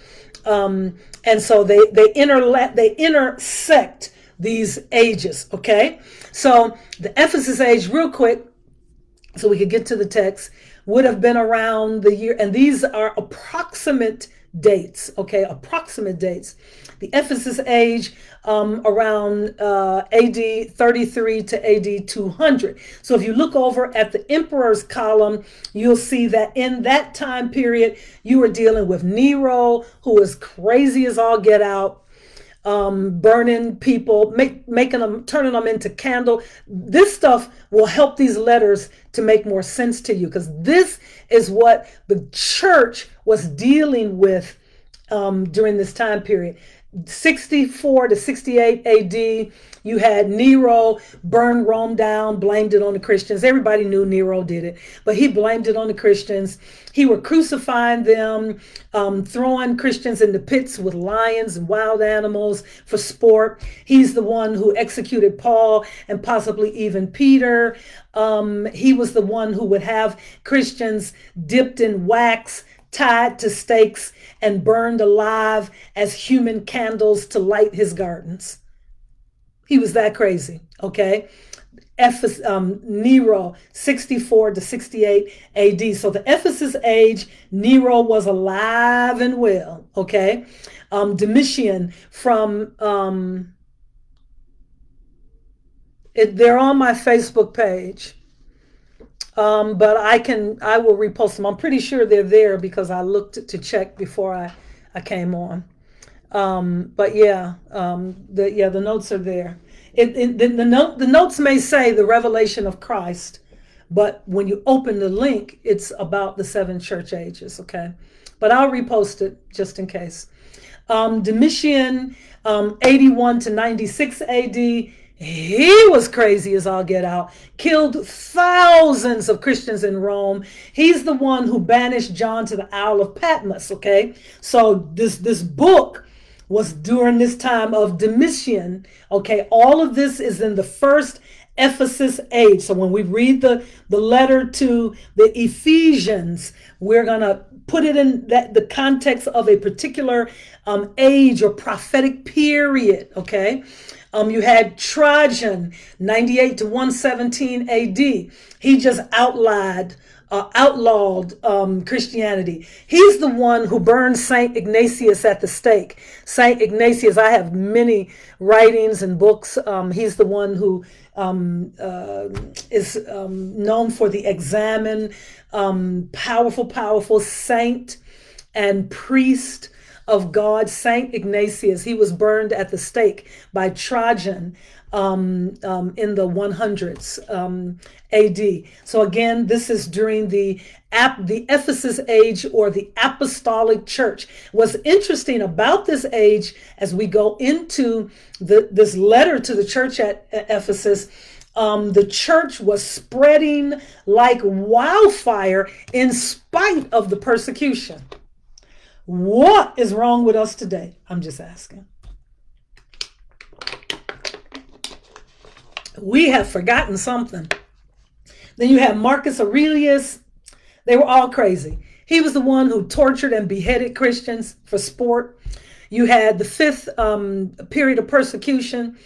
Um, and so they, they, interla- they intersect these ages, okay? So the Ephesus age, real quick, so we could get to the text, would have been around the year, and these are approximate dates, okay? Approximate dates. The Ephesus age um, around uh, AD 33 to AD 200. So if you look over at the emperor's column, you'll see that in that time period, you were dealing with Nero, who was crazy as all get out um, burning people, make, making them, turning them into candle. This stuff will help these letters to make more sense to you because this is what the church was dealing with um, during this time period. 64 to 68 AD, you had Nero burn Rome down, blamed it on the Christians. Everybody knew Nero did it, but he blamed it on the Christians. He were crucifying them, um, throwing Christians into pits with lions and wild animals for sport. He's the one who executed Paul and possibly even Peter. Um, he was the one who would have Christians dipped in wax tied to stakes and burned alive as human candles to light his gardens. He was that crazy, okay? Ephes, um, Nero, 64 to 68 AD. So the Ephesus age, Nero was alive and well, okay? Um, Domitian from, um, it, they're on my Facebook page. Um, but I can, I will repost them. I'm pretty sure they're there because I looked to check before I, I came on. Um, but yeah, um, the yeah the notes are there. It, it, the, the note the notes may say the revelation of Christ, but when you open the link, it's about the seven church ages. Okay, but I'll repost it just in case. Um, Domitian, um, 81 to 96 AD he was crazy as all get out, killed thousands of Christians in Rome. He's the one who banished John to the Isle of Patmos, okay? So this this book was during this time of Domitian, okay? All of this is in the first Ephesus age. So when we read the, the letter to the Ephesians, we're going to put it in that the context of a particular um, age or prophetic period, okay? Um, you had Trajan, 98 to 117 AD. He just outlawed, uh, outlawed um, Christianity. He's the one who burned Saint Ignatius at the stake. Saint Ignatius, I have many writings and books. Um, he's the one who um, uh, is um, known for the examen, um, powerful, powerful saint and priest of God, Saint Ignatius. He was burned at the stake by Trajan um, um, in the 100s um, AD. So again, this is during the the Ephesus age or the apostolic church. What's interesting about this age, as we go into the, this letter to the church at Ephesus, um, the church was spreading like wildfire in spite of the persecution. What is wrong with us today? I'm just asking. We have forgotten something. Then you have Marcus Aurelius. They were all crazy. He was the one who tortured and beheaded Christians for sport. You had the fifth um, period of persecution.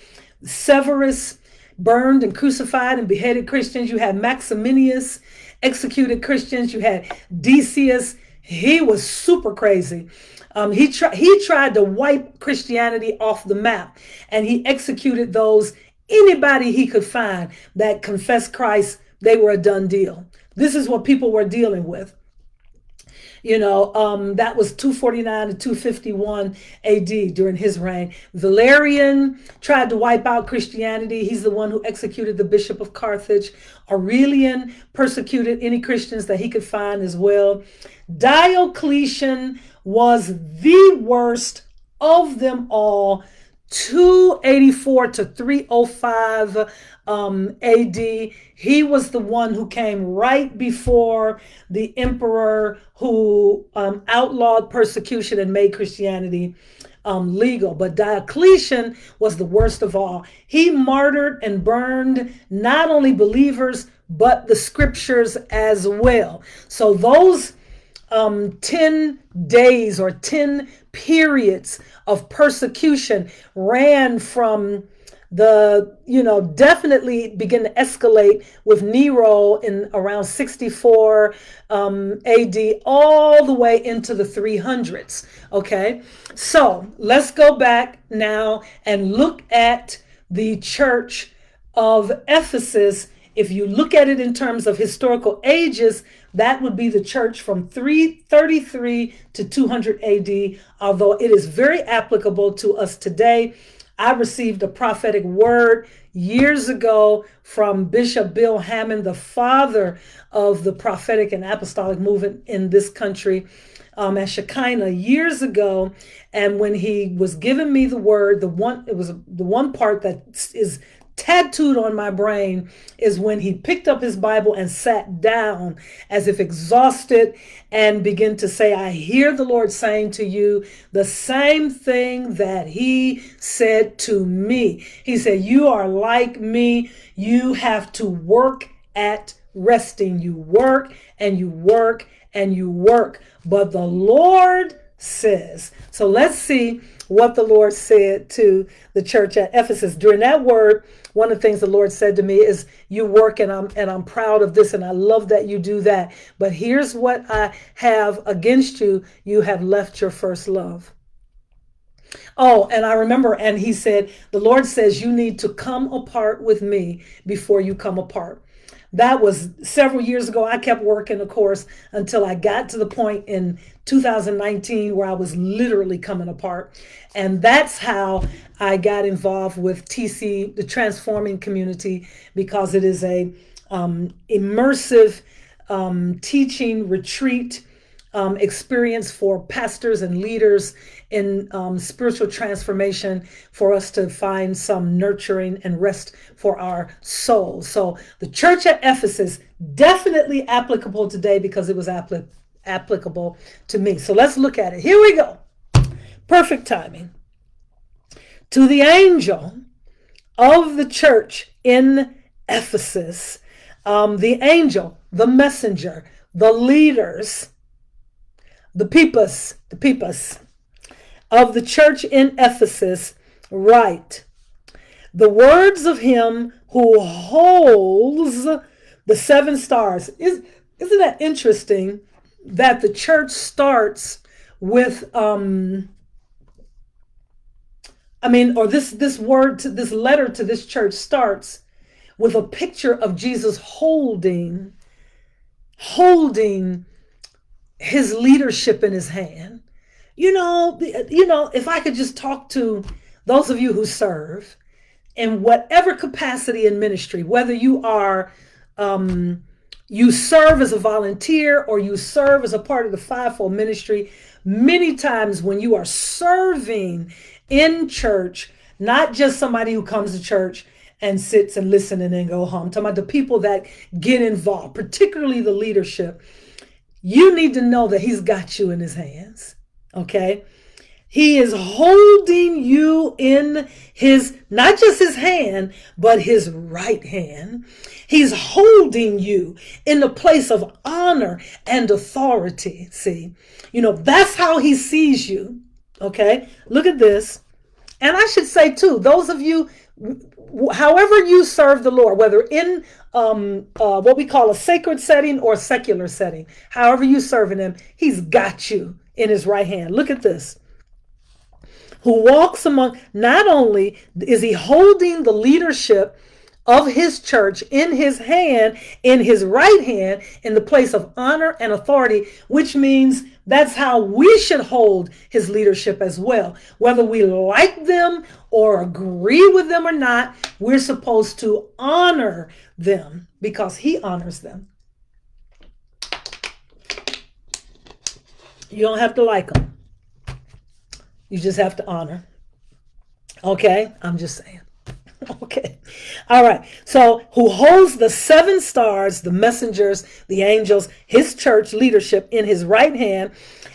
Severus burned and crucified and beheaded Christians. You had Maximinius executed Christians. You had Decius he was super crazy. Um, he, tried. he tried to wipe Christianity off the map and he executed those, anybody he could find that confessed Christ, they were a done deal. This is what people were dealing with. You know, um, that was 249 to 251 AD during his reign. Valerian tried to wipe out Christianity. He's the one who executed the Bishop of Carthage. Aurelian persecuted any Christians that he could find as well. Diocletian was the worst of them all 284 to 305 um, AD. He was the one who came right before the emperor who um, outlawed persecution and made Christianity um, legal. But Diocletian was the worst of all. He martyred and burned not only believers, but the scriptures as well. So those um, 10 days or 10 periods of persecution ran from the you know definitely begin to escalate with nero in around 64 um, ad all the way into the 300s okay? So let's go back now and look at the church of ephesus. If you look at it in terms of historical ages that would be the church from 333 to 200 AD, although it is very applicable to us today. I received a prophetic word years ago from Bishop Bill Hamon, the father of the prophetic and apostolic movement in this country. Um, at Shekinah years ago, and when he was giving me the word, the one it was the one part that is tattooed on my brain is when he picked up his Bible and sat down as if exhausted and began to say, I hear the Lord saying to you the same thing that he said to me. He said, You are like me. You have to work at resting. You work and you work and you work. But the Lord says, so let's see what the Lord said to the church at Ephesus. During that word, one of the things the Lord said to me is, "You work, and I'm and I'm proud of this, and I love that you do that. But here's what I have against you: you have left your first love." Oh, and I remember, and he said, The Lord says, You need to come apart with me before you come apart. That was several years ago. I kept working, of course, until I got to the point in 2019 where I was literally coming apart. And that's how I got involved with TC, the Transforming Community, because it is a um, immersive um, teaching retreat um, experience for pastors and leaders in um, spiritual transformation for us to find some nurturing and rest for our souls. So the church at Ephesus definitely applicable today because it was apl- applicable to me. So let's look at it. Here we go. Perfect timing. To the angel of the church in Ephesus, um, the angel, the messenger, the leaders, the peepus, the peepus of the church in Ephesus write, the words of him who holds the seven stars. Is, isn't that interesting that the church starts with, um, I mean, or this, this word, to, this letter to this church starts with a picture of Jesus holding, holding his leadership in his hand. You know, you know, if I could just talk to those of you who serve in whatever capacity in ministry, whether you are um, you serve as a volunteer or you serve as a part of the fivefold ministry, many times when you are serving in church, not just somebody who comes to church and sits and listen and then go home. I'm talking about the people that get involved, particularly the leadership you need to know that he's got you in his hands. Okay. He is holding you in his, not just his hand, but his right hand. He's holding you in the place of honor and authority. See, you know, that's how he sees you. Okay. Look at this. And I should say too, those of you, however you serve the Lord, whether in um, uh, what we call a sacred setting or secular setting. However you serving him, he's got you in his right hand. Look at this. Who walks among, not only is he holding the leadership of his church in his hand, in his right hand, in the place of honor and authority, which means that's how we should hold his leadership as well. Whether we like them or agree with them or not, we're supposed to honor them because he honors them. You don't have to like them. You just have to honor. Okay, I'm just saying. (laughs) Okay. All right. So, who holds the seven stars, the messengers, the angels, his church leadership in his right hand.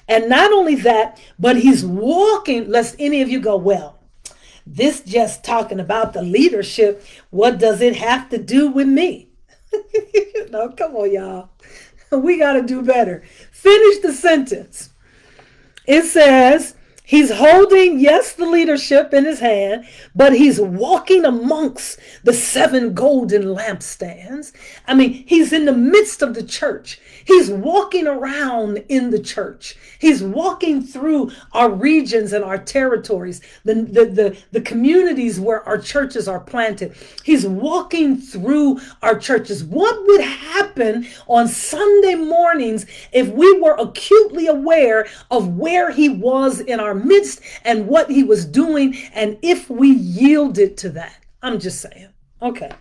And not only that, but he's walking, lest any of you go, well, this just talking about the leadership. What does it have to do with me? (laughs) no, come on, y'all. We got to do better. Finish the sentence. It says, He's holding, yes, the leadership in his hand, but he's walking amongst the seven golden lampstands. I mean, he's in the midst of the church. He's walking around in the church. He's walking through our regions and our territories, the, the, the, the communities where our churches are planted. He's walking through our churches. What would happen on Sunday mornings if we were acutely aware of where he was in our midst and what he was doing, and if we yielded to that? I'm just saying. Okay.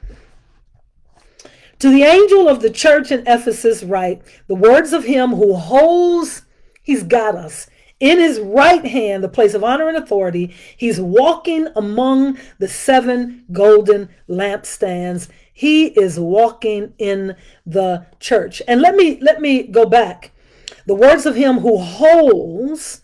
To the angel of the church in Ephesus, write the words of him who holds, he's got us in his right hand, the place of honor and authority. He's walking among the seven golden lampstands. He is walking in the church. And let me let me go back. The words of him who holds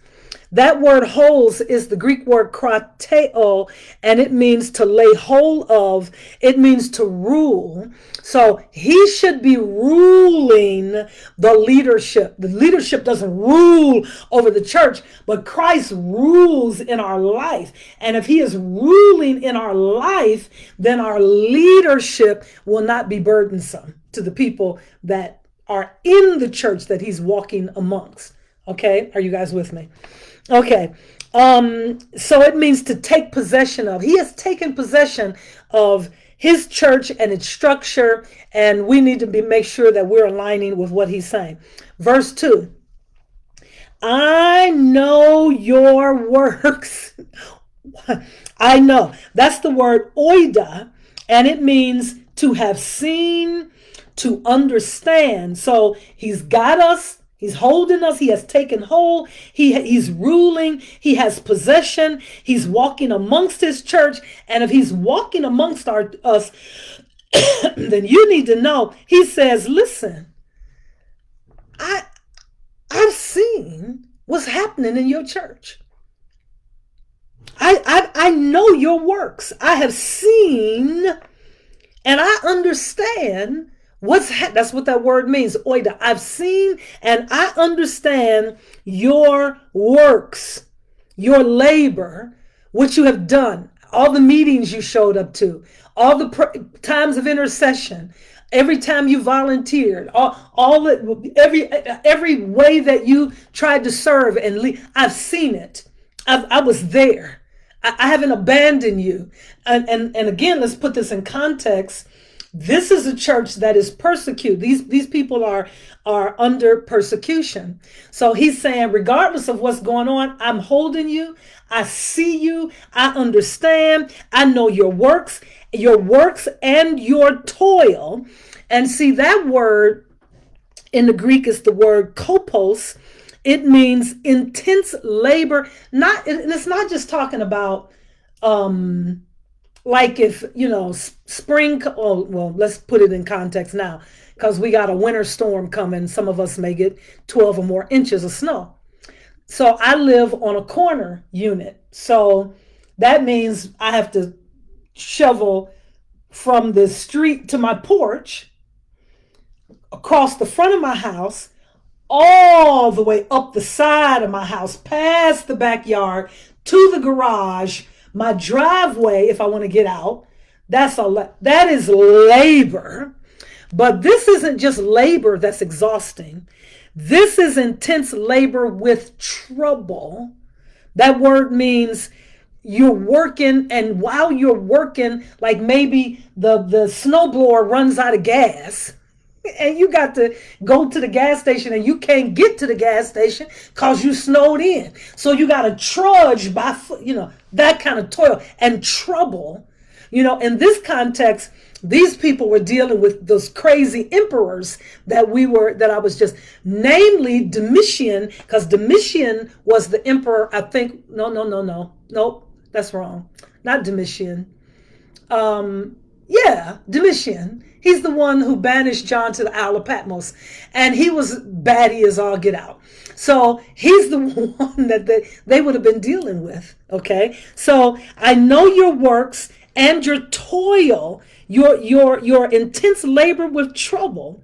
that word holds is the Greek word krateo, and it means to lay hold of. It means to rule. So he should be ruling the leadership. The leadership doesn't rule over the church, but Christ rules in our life. And if he is ruling in our life, then our leadership will not be burdensome to the people that are in the church that he's walking amongst. Okay, are you guys with me? Okay. Um, so it means to take possession of. He has taken possession of his church and its structure, and we need to be make sure that we're aligning with what he's saying. Verse 2. I know your works. (laughs) I know. That's the word oida, and it means to have seen, to understand. So he's got us He's holding us. He has taken hold. He, he's ruling. He has possession. He's walking amongst his church. And if he's walking amongst our, us, (coughs) then you need to know. He says, listen, I, I've seen what's happening in your church. I, I, I know your works. I have seen and I understand What's ha- that's what that word means, oida. I've seen and I understand your works, your labor, what you have done, all the meetings you showed up to, all the pr- times of intercession, every time you volunteered, all, all the, every every way that you tried to serve and lead. I've seen it. I've, I was there. I, I haven't abandoned you. And, and and again, let's put this in context this is a church that is persecuted. These, these people are, are under persecution. So he's saying, regardless of what's going on, I'm holding you. I see you. I understand. I know your works, your works and your toil. And see that word in the Greek is the word kopos. It means intense labor. Not, and it's not just talking about, um, like if you know spring oh well let's put it in context now because we got a winter storm coming. Some of us may get 12 or more inches of snow. So i live on a corner unit. So that means i have to shovel from the street to my porch across the front of my house all the way up the side of my house past the backyard to the garage my driveway if I want to get out. That's a that is labor. But this isn't just labor that's exhausting. This is intense labor with trouble. That word means you're working and while you're working like maybe the the snowblower runs out of gas and you got to go to the gas station and you can't get to the gas station because you snowed in. So you got to trudge by you know, that kind of toil and trouble. You know, in this context, these people were dealing with those crazy emperors that we were, that I was just, namely Domitian, because Domitian was the emperor, I think, no, no, no, no, no, That's wrong. Not Domitian. Um, yeah, Domitian. He's the one who banished John to the Isle of Patmos, and he was batty as all get out. So he's the (laughs) one that they, they would have been dealing with. Okay. So I know your works and your toil, your your your intense labor with trouble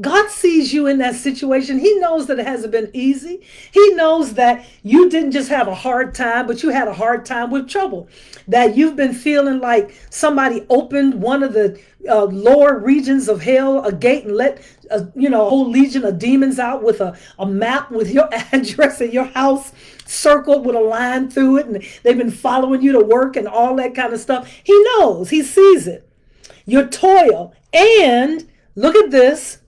God sees you in that situation. He knows that it hasn't been easy. He knows that you didn't just have a hard time, but you had a hard time with trouble. That you've been feeling like somebody opened one of the uh, lower regions of hell, a gate, and let uh, you know a whole legion of demons out with a, a map with your (laughs) address and your house circled with a line through it, and they've been following you to work and all that kind of stuff. He knows. He sees it. Your toil and look at this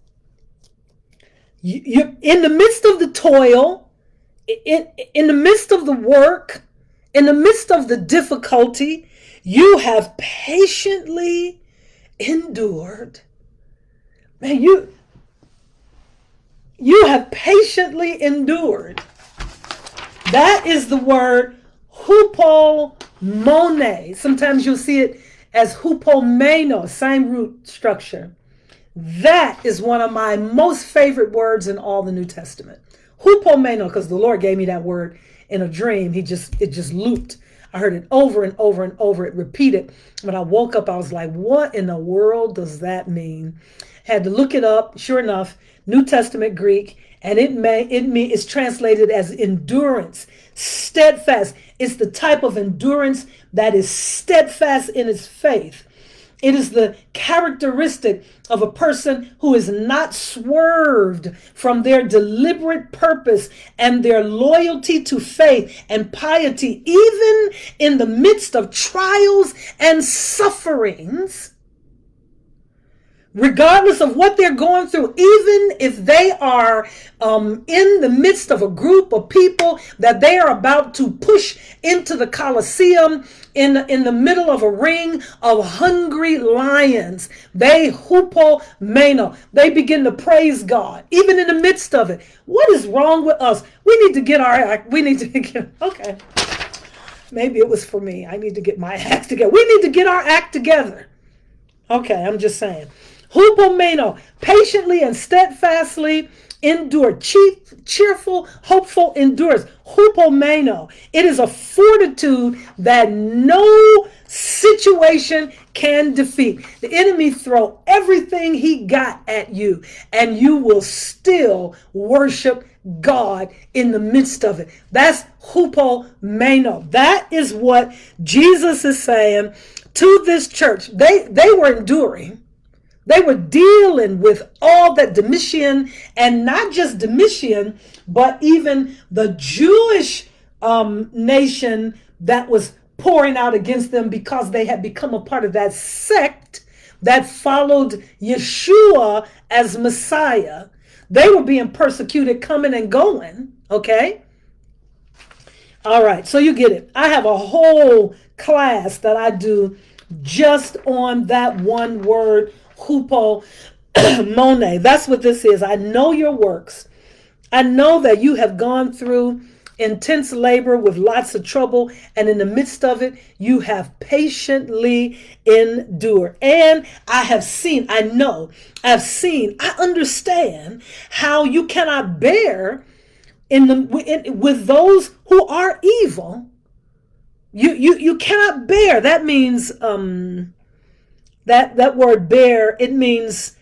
you, you in the midst of the toil, in, in the midst of the work, in the midst of the difficulty, you have patiently endured. Man, you you have patiently endured. That is the word hupomone. Sometimes you'll see it as hupomeno, same root structure. That is one of my most favorite words in all the New Testament. Hupomeno, because the Lord gave me that word in a dream. He just it just looped. I heard it over and over and over. It repeated. When I woke up, I was like, what in the world does that mean? Had to look it up. Sure enough, New Testament Greek, and it may it mean it's translated as endurance, steadfast. It's the type of endurance that is steadfast in its faith. It is the characteristic of a person who is not swerved from their deliberate purpose and their loyalty to faith and piety, even in the midst of trials and sufferings regardless of what they're going through, even if they are um, in the midst of a group of people that they are about to push into the Colosseum in, in the middle of a ring of hungry lions, they hupo meno. They begin to praise God, even in the midst of it. What is wrong with us? We need to get our act. We need to (laughs) get, okay. Maybe it was for me. I need to get my (laughs) act together. We need to get our act together. Okay, I'm just saying. Hupomeno, patiently and steadfastly endure. Chief, cheerful, hopeful endurance. Hupomeno. It is a fortitude that no situation can defeat. The enemy throw everything he got at you and you will still worship God in the midst of it. That's hupomeno. That is what Jesus is saying to this church. They they were enduring they were dealing with all that Domitian, and not just Domitian, but even the Jewish um, nation that was pouring out against them because they had become a part of that sect that followed Yeshua as Messiah. They were being persecuted, coming and going. Okay. All right. So you get it. I have a whole class that I do just on that one word hupo (coughs) monet. That's what this is. I know your works. I know that you have gone through intense labor with lots of trouble, and in the midst of it, you have patiently endured. And I have seen, I know, I've seen, I understand how you cannot bear in the in, with those who are evil. You you you cannot bear. That means um that that word bear it means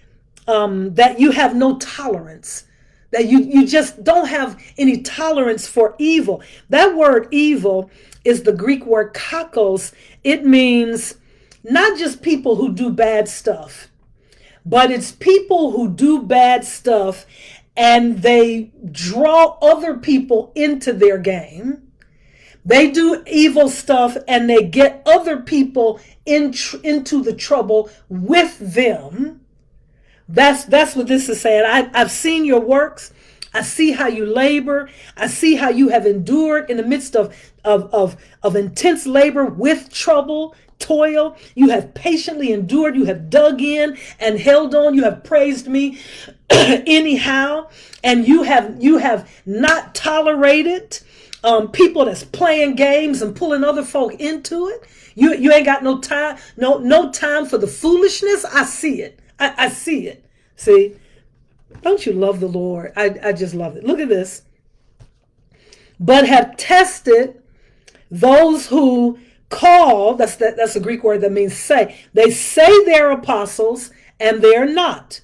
um, that you have no tolerance. That you you just don't have any tolerance for evil. That word evil is the greek word kakos. It means not just people who do bad stuff but it's people who do bad stuff and they draw other people into their game they do evil stuff and they get other people in into the trouble with them. That's that's what this is saying. I, I've seen your works. I see how you labor. I see how you have endured in the midst of, of, of, of intense labor with trouble, toil. You have patiently endured. You have dug in and held on. You have praised me (clears throat) anyhow. And you have you have not tolerated um, people that's playing games and pulling other folk into it. You you ain't got no time, no no time for the foolishness. I see it. I, I see it. See, don't you love the Lord? I, I just love it. Look at this. But have tested those who call, that's that, that's a Greek word that means say. They say they're apostles and they're not.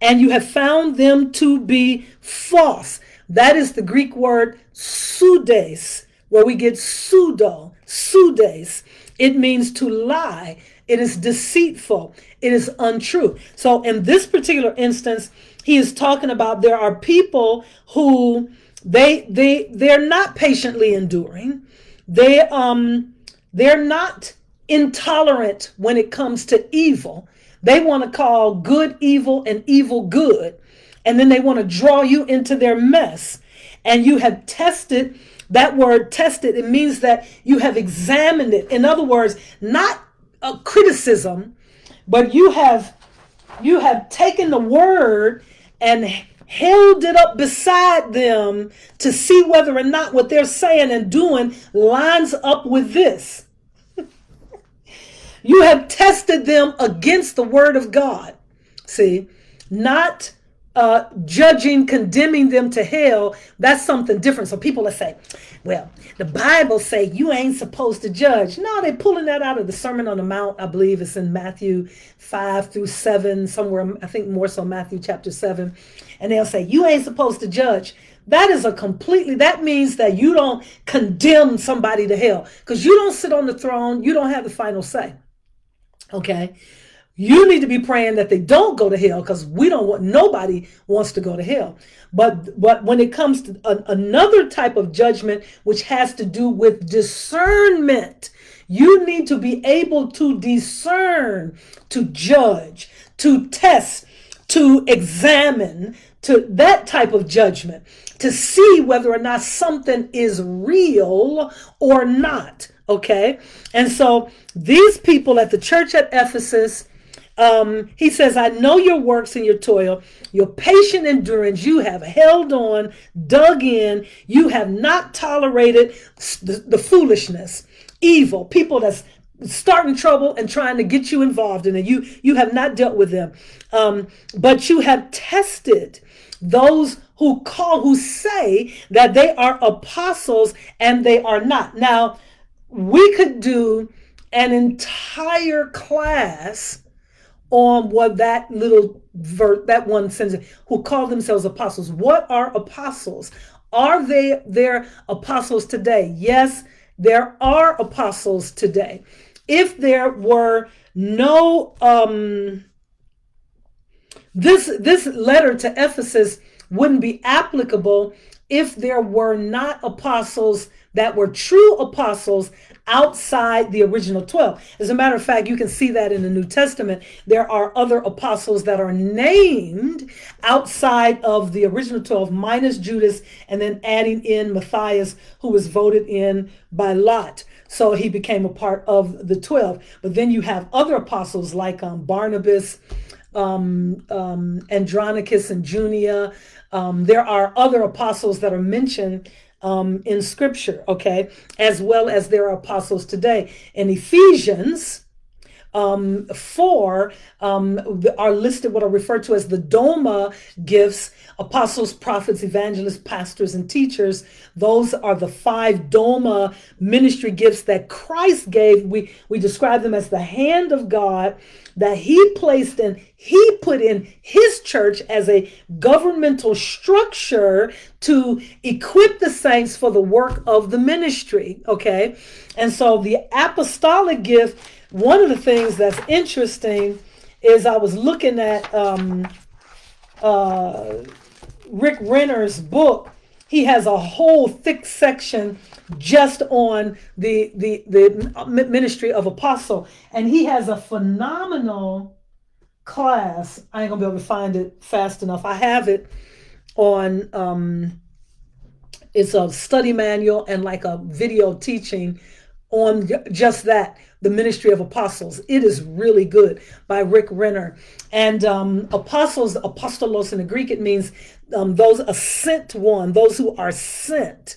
And you have found them to be false. That is the Greek word pseudes, where we get pseudo, pseudes. It means to lie. It is deceitful. It is untrue. So in this particular instance, he is talking about there are people who they they they're not patiently enduring. They um they're not intolerant when it comes to evil. They want to call good evil and evil good. And then they want to draw you into their mess. And you have tested that word tested, it means that you have examined it. In other words, not a criticism, but you have you have taken the word and held it up beside them to see whether or not what they're saying and doing lines up with this. (laughs) you have tested them against the word of God. See, not uh, judging, condemning them to hell, that's something different. So people that say, well, the Bible say you ain't supposed to judge. No, they're pulling that out of the Sermon on the Mount. I believe it's in Matthew 5 through 7, somewhere, I think more so Matthew chapter 7. And they'll say, you ain't supposed to judge. That is a completely, that means that you don't condemn somebody to hell because you don't sit on the throne. You don't have the final say. Okay. You need to be praying that they don't go to hell because we don't want nobody wants to go to hell. But but when it comes to a, another type of judgment, which has to do with discernment, you need to be able to discern, to judge, to test, to examine, to that type of judgment, to see whether or not something is real or not. Okay, and so these people at the church at Ephesus um, he says, I know your works and your toil, your patient endurance. You have held on, dug in. You have not tolerated the, the foolishness, evil, people that's starting trouble and trying to get you involved in it. You, you have not dealt with them. Um, but you have tested those who call, who say that they are apostles and they are not. Now, we could do an entire class on what that little verse, that one sentence, who call themselves apostles. What are apostles? Are they their apostles today? Yes, there are apostles today. If there were no um this this letter to Ephesus wouldn't be applicable if there were not apostles that were true apostles outside the original 12. As a matter of fact, you can see that in the New Testament. There are other apostles that are named outside of the original 12, minus Judas, and then adding in Matthias, who was voted in by Lot. So he became a part of the 12. But then you have other apostles like um, Barnabas, um, um, Andronicus, and Junia. Um, there are other apostles that are mentioned um, in scripture, okay, as well as there are apostles today. In Ephesians, um, 4 um, are listed what are referred to as the Doma gifts apostles, prophets, evangelists, pastors, and teachers. Those are the five Doma ministry gifts that Christ gave. We, we describe them as the hand of God that he placed in, he put in his church as a governmental structure to equip the saints for the work of the ministry. Okay. And so the apostolic gift, one of the things that's interesting is I was looking at um, uh, Rick Renner's book. He has a whole thick section just on the the the ministry of apostle. And he has a phenomenal class. I ain't gonna be able to find it fast enough. I have it on um it's a study manual and like a video teaching on just that the ministry of apostles. It is really good by rick renner. And um apostles apostolos in the greek it means um, those a sent one those who are sent.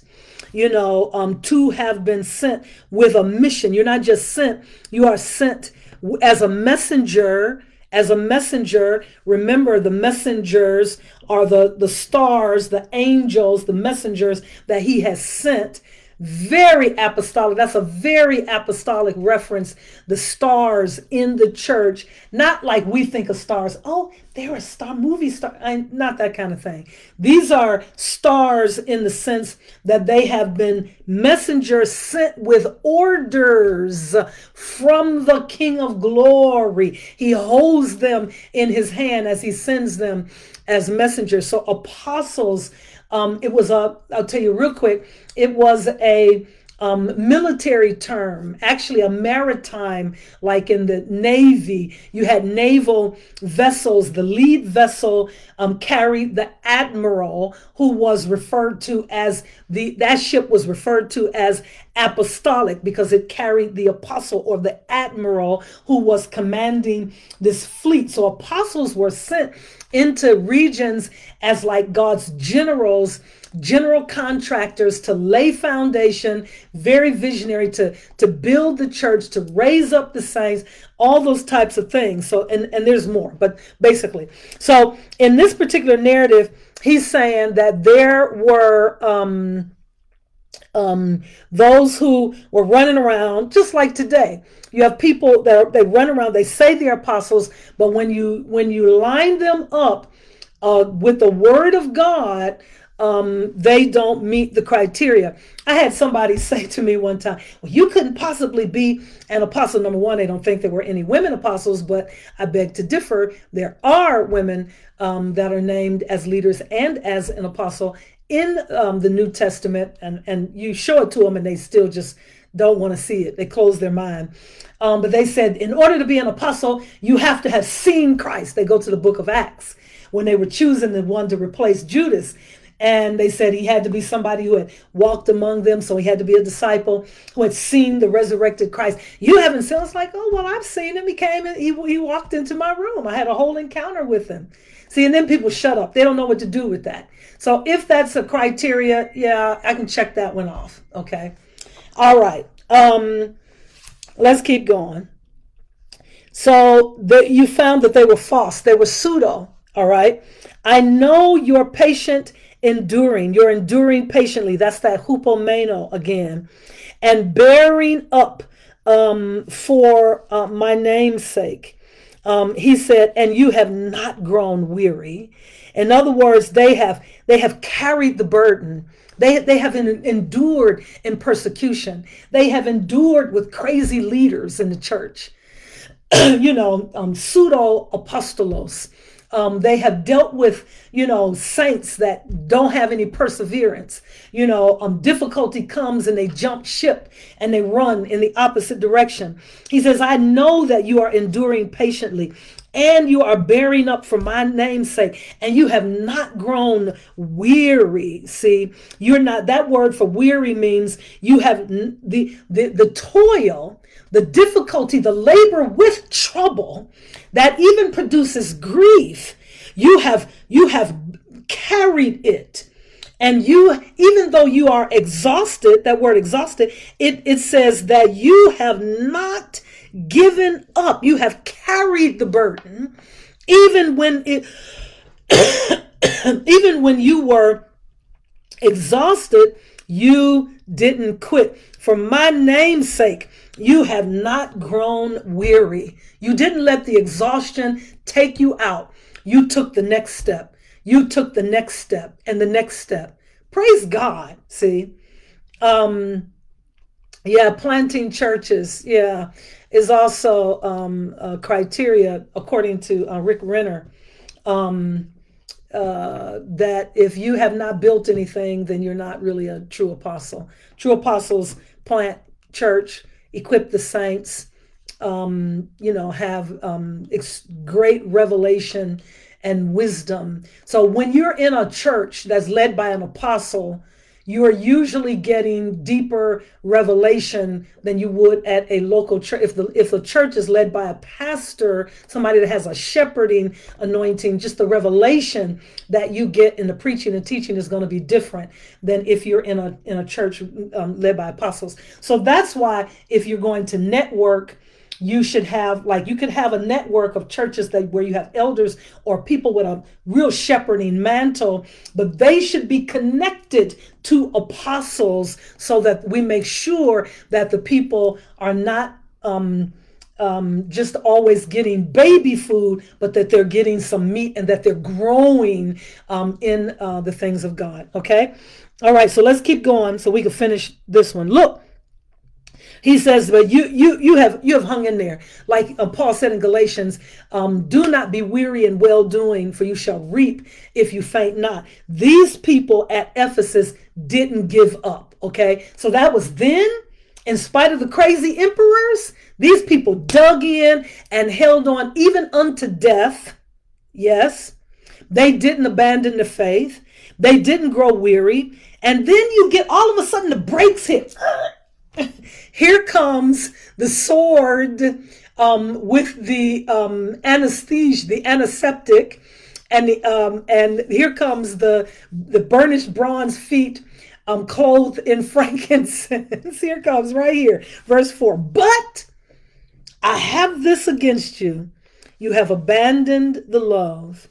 You know, um, to have been sent with a mission. You're not just sent, you are sent as a messenger as a messenger. Remember the messengers are the the stars the angels the messengers that he has sent very apostolic. That's a very apostolic reference. The stars in the church, not like we think of stars. Oh, they're a star, movie star. and not that kind of thing. These are stars in the sense that they have been messengers sent with orders from the King of Glory. He holds them in his hand as he sends them as messengers. So apostles um, it was a, I'll tell you real quick, it was a um, military term, actually a maritime, like in the Navy, you had naval vessels. The lead vessel um, carried the admiral, who was referred to as the, that ship was referred to as apostolic because it carried the apostle or the admiral who was commanding this fleet. So apostles were sent into regions as like God's generals, general contractors to lay foundation, very visionary to, to build the church, to raise up the saints, all those types of things. So, and, and there's more, but basically. So in this particular narrative, he's saying that there were, um, um, those who were running around just like today you have people that are, they run around they say they're apostles but when you when you line them up uh, with the word of god um, they don't meet the criteria i had somebody (laughs) say to me one time well you couldn't possibly be an apostle number one they don't think there were any women apostles but i beg to differ there are women um, that are named as leaders and as an apostle in um, the New Testament, and, and you show it to them and they still just don't want to see it. They close their mind. Um, but they said, in order to be an apostle, you have to have seen Christ. They go to the book of Acts when they were choosing the one to replace Judas. And they said he had to be somebody who had walked among them. So he had to be a disciple who had seen the resurrected Christ. You haven't seen It's like, oh, well, I've seen him. He came and he, he walked into my room. I had a whole encounter with him. See, and then people shut up. They don't know what to do with that. So if that's a criteria, yeah, I can check that one off. Okay. All right. Um, let's keep going. So that you found that they were false. They were pseudo. All right. I know you're patient, enduring. You're enduring patiently. That's that hupomeno again. And bearing up um, for uh, my name's sake. Um, he said, and you have not grown weary. In other words, they have they have carried the burden. They, they have endured in persecution. They have endured with crazy leaders in the church. (clears throat) you know, um, pseudo apostolos. Um, they have dealt with, you know, saints that don't have any perseverance. You know, um, difficulty comes and they jump ship and they run in the opposite direction. He says, I know that you are enduring patiently and you are bearing up for my name's sake, and you have not grown weary. See, you're not, that word for weary means you have the, the, the toil, the difficulty, the labor with trouble that even produces grief. You have, you have carried it. And you, even though you are exhausted, that word exhausted, it, it says that you have not given up. You have carried the burden, even when it, (coughs) even when you were exhausted, you didn't quit. For my name's sake, you have not grown weary. You didn't let the exhaustion take you out. You took the next step. You took the next step and the next step. Praise God. See, um, yeah, planting churches. Yeah, is also um, a criteria according to uh, Rick Renner. Um, uh, that if you have not built anything, then you're not really a true apostle. True apostles plant church, equip the saints, um, you know, have um, ex- great revelation and wisdom. So when you're in a church that's led by an apostle, you are usually getting deeper revelation than you would at a local church. If the if a church is led by a pastor, somebody that has a shepherding anointing, just the revelation that you get in the preaching and teaching is going to be different than if you're in a in a church um, led by apostles. So that's why if you're going to network you should have like you could have a network of churches that where you have elders or people with a real shepherding mantle but they should be connected to apostles so that we make sure that the people are not um um, just always getting baby food, but that they're getting some meat and that they're growing um, in uh, the things of God. Okay. All right. So let's keep going so we can finish this one. Look, he says, but you you you have you have hung in there, like uh, Paul said in Galatians. Um, Do not be weary in well doing, for you shall reap if you faint not. These people at Ephesus didn't give up. Okay, so that was then. In spite of the crazy emperors, these people dug in and held on even unto death. Yes, they didn't abandon the faith. They didn't grow weary. And then you get all of a sudden the brakes hit. Here comes the sword um, with the um, anesthesia, the antiseptic, and the um, and here comes the the burnished bronze feet um, clothed in (laughs) frankincense. here comes right here, verse four. But I have this against you: you have abandoned the love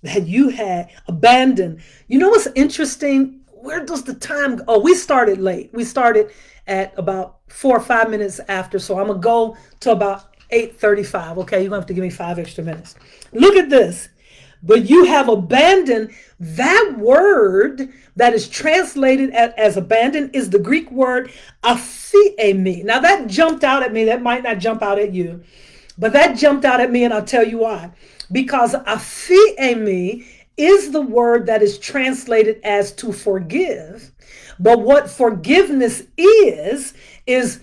that you had abandoned. You know what's interesting? Where does the time? Go? Oh, we started late. We started at about four or five minutes after. So I'm gonna go to about 8:35. Okay, you're gonna have to give me five extra minutes. Look at this. But you have abandoned that word that is translated as, as abandoned is the Greek word aphiemi. Now that jumped out at me. That might not jump out at you, but that jumped out at me, and I'll tell you why. Because aphiemi is the word that is translated as to forgive but what forgiveness is, is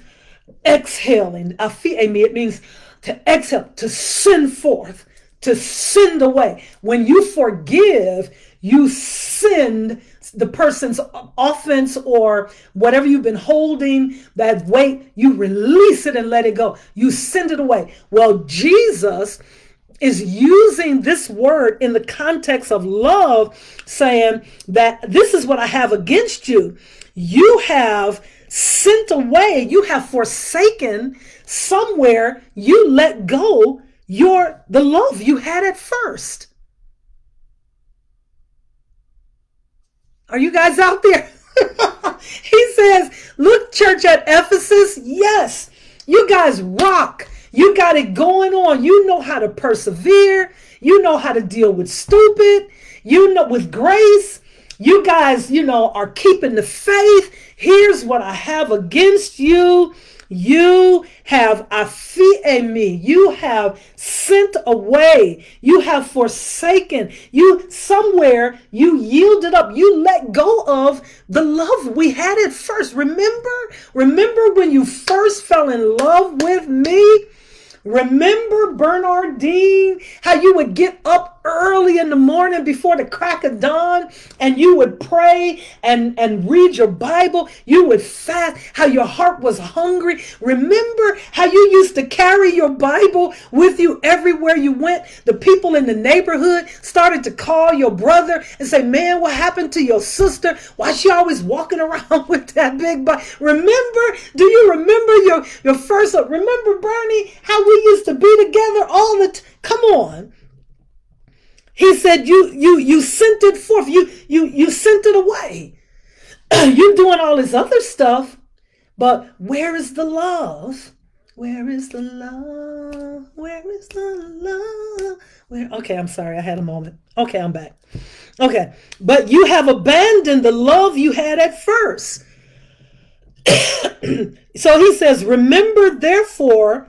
exhaling. Aphiemi, it means to exhale, to send forth, to send away. When you forgive, you send the person's offense or whatever you've been holding, that weight, you release it and let it go. You send it away. Well, Jesus is using this word in the context of love, saying that this is what I have against you. You have sent away, you have forsaken somewhere, you let go your the love you had at first. Are you guys out there? (laughs) he says, Look, church at Ephesus, yes, you guys rock. You got it going on. You know how to persevere. You know how to deal with stupid. You know with grace. You guys, you know, are keeping the faith. Here's what I have against you. You have me. You have sent away. You have forsaken. You somewhere you yielded up. You let go of the love we had at first. Remember? Remember when you first fell in love with me? Remember Bernardine, how you would get up early in the morning before the crack of dawn and you would pray and, and read your Bible. You would fast, how your heart was hungry. Remember how you used to carry your Bible with you everywhere you went. The people in the neighborhood started to call your brother and say, Man, what happened to your sister? Why she always walking around (laughs) with that big Bible? Remember, do you remember your, your first, remember Bernie, how we used to be together all the time? Come on. He said, you, you, you sent it forth. You, you, you sent it away. (clears throat) You're doing all this other stuff, but where is the love? Where is the love? Where is the love? Where? Okay, I'm sorry. I had a moment. Okay, I'm back. Okay, but you have abandoned the love you had at first. (clears throat) so he says, Remember, therefore,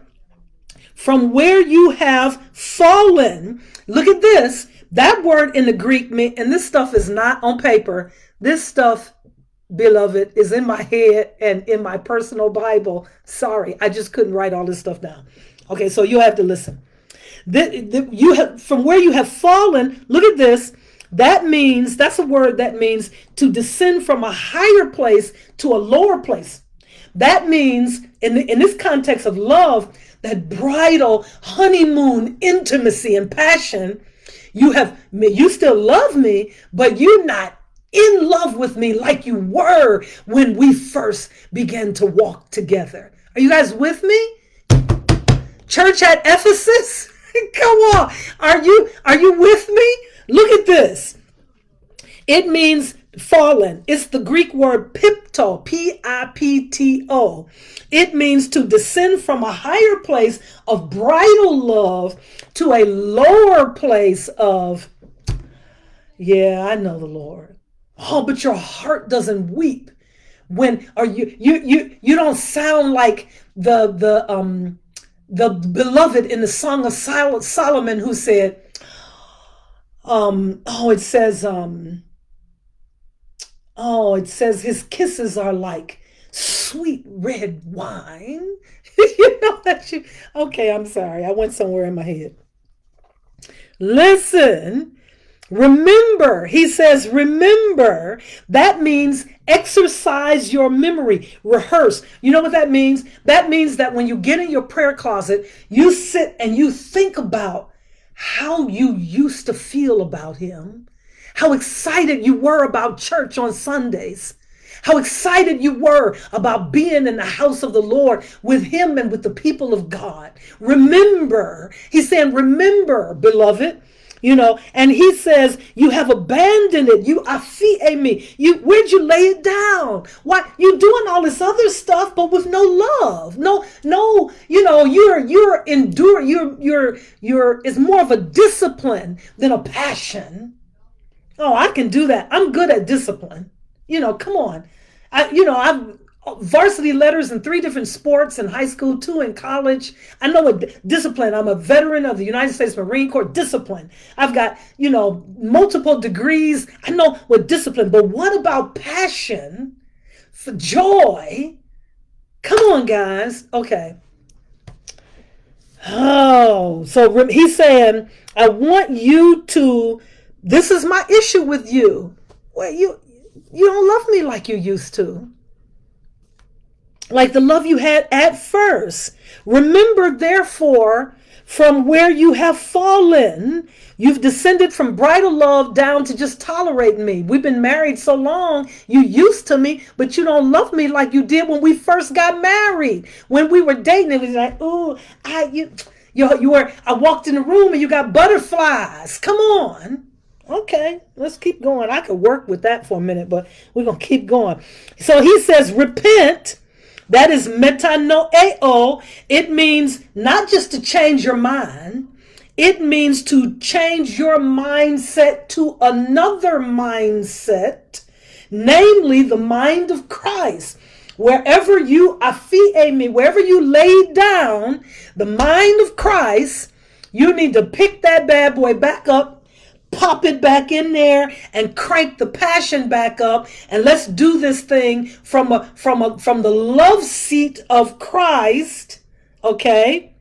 from where you have fallen. Look at this. That word in the Greek, meant, and this stuff is not on paper. This stuff, beloved, is in my head and in my personal Bible. Sorry, I just couldn't write all this stuff down. Okay, so you have to listen. The, the, you have from where you have fallen. Look at this. That means, that's a word that means to descend from a higher place to a lower place. That means, in, the, in this context of love, that bridal honeymoon intimacy and passion, you have, you still love me, but you're not in love with me like you were when we first began to walk together. Are you guys with me? Church at Ephesus? (laughs) Come on. Are you are you with me? Look at this. It means fallen. It's the Greek word pipto, P I P T O. It means to descend from a higher place of bridal love to a lower place of yeah, I know the Lord. Oh, but your heart doesn't weep when are you you you you don't sound like the the um the beloved in the song of solomon who said um oh it says um oh it says his kisses are like sweet red wine (laughs) you know that you okay i'm sorry i went somewhere in my head listen Remember, he says, remember. That means exercise your memory, rehearse. You know what that means? That means that when you get in your prayer closet, you sit and you think about how you used to feel about him, how excited you were about church on Sundays, how excited you were about being in the house of the Lord with him and with the people of God. Remember, he's saying, remember, beloved you know, and he says, You have abandoned it. You afi me. You where'd you lay it down? Why you doing all this other stuff, but with no love? No, no, you know, you're you're endure, you're you're you're it's more of a discipline than a passion. Oh, I can do that. I'm good at discipline. You know, come on. I, you know, I've varsity letters in three different sports in high school, two in college. I know what discipline. I'm a veteran of the United States Marine Corps. Discipline. I've got, you know, multiple degrees. I know what discipline. But what about passion for joy? Come on, guys. Okay. Oh, so he's saying, I want you to, this is my issue with you. Well, you, you don't love me like you used to like the love you had at first. Remember, therefore, from where you have fallen. You've descended from bridal love down to just tolerating me. We've been married so long, you used to me, but you don't love me like you did when we first got married. When we were dating, it was like, oh, I you you you were I walked in the room and you got butterflies. Come on. Okay, let's keep going. I could work with that for a minute, but we're gonna keep going. So he says, repent that is metanoeo. It means not just to change your mind, it means to change your mindset to another mindset, namely the mind of Christ. Wherever you afie me, wherever you lay down the mind of Christ, you need to pick that bad boy back up pop it back in there and crank the passion back up and let's do this thing from a from a from the love seat of Christ okay?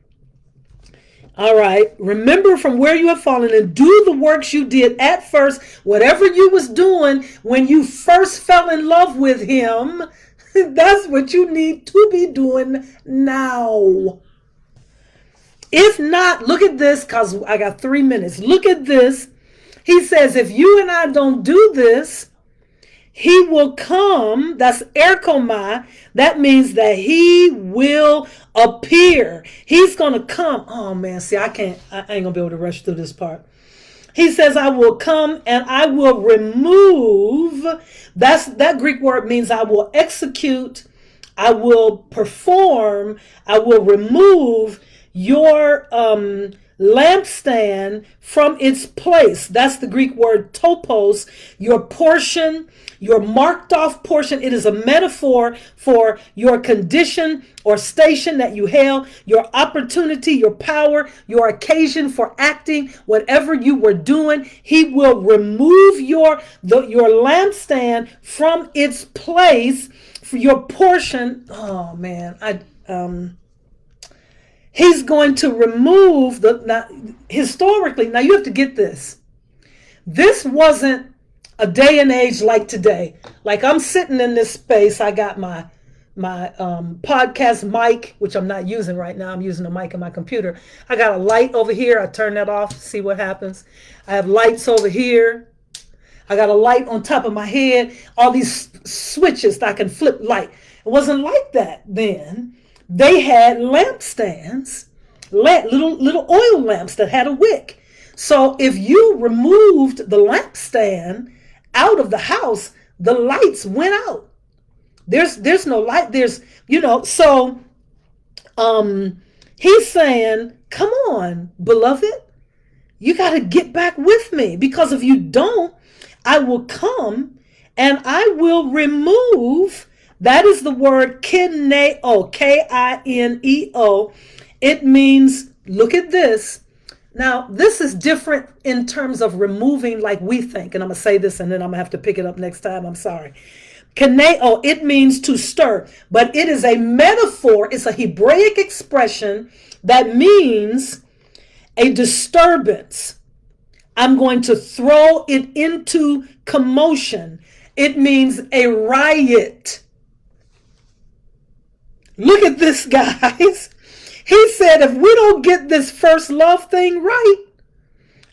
All right remember from where you have fallen and do the works you did at first whatever you was doing when you first fell in love with him (laughs) that's what you need to be doing now. If not look at this because i got three minutes. Look at this he says, if you and I don't do this, he will come. That's erchomai. That means that he will appear. He's going to come. Oh man, see, I can't, I ain't going to be able to rush through this part. He says, I will come and I will remove. That's that Greek word means I will execute, I will perform, I will remove your um lampstand from its place. That's the Greek word topos, your portion, your marked off portion. It is a metaphor for your condition or station that you hail, your opportunity, your power, your occasion for acting, whatever you were doing. He will remove your, the, your lampstand from its place for your portion. Oh man, I, um, He's going to remove the, now, historically, now you have to get this. This wasn't a day and age like today. Like I'm sitting in this space, I got my my um, podcast mic, which I'm not using right now. I'm using a mic in my computer. I got a light over here. I turn that off, see what happens. I have lights over here. I got a light on top of my head. All these switches that I can flip light. It wasn't like that then. They had lampstands, little little oil lamps that had a wick. So if you removed the lampstand out of the house, the lights went out. There's there's no light. There's you know so um he's saying, "Come on, beloved, you got to get back with me because if you don't, I will come and I will remove." That is the word kineo, K I N E O. It means look at this. Now, this is different in terms of removing like we think. And I'm going to say this and then I'm going to have to pick it up next time. I'm sorry. Kineo, it means to stir, but it is a metaphor. It's a Hebraic expression that means a disturbance. I'm going to throw it into commotion. It means a riot. Look at this, (laughs) guys. He said, if we don't get this first love thing right,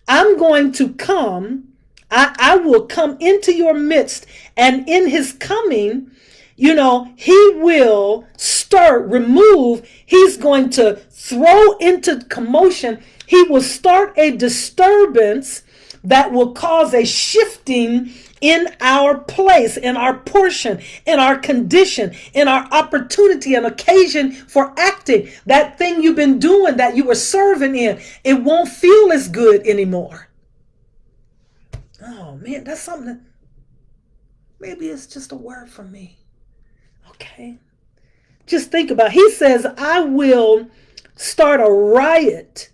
I'm going to come. I, I will come into your midst, and in his coming, you know, he will start, remove, he's going to throw into commotion, he will start a disturbance that will cause a shifting in our place, in our portion, in our condition, in our opportunity and occasion for acting. That thing you've been doing that you were serving in, it won't feel as good anymore. Oh man, that's something that maybe it's just a word for me. Okay. Just think about it. He says, I will start a riot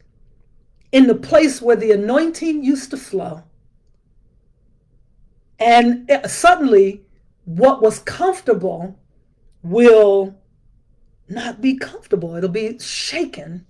in the place where the anointing used to flow. And suddenly, what was comfortable will not be comfortable. It'll be shaken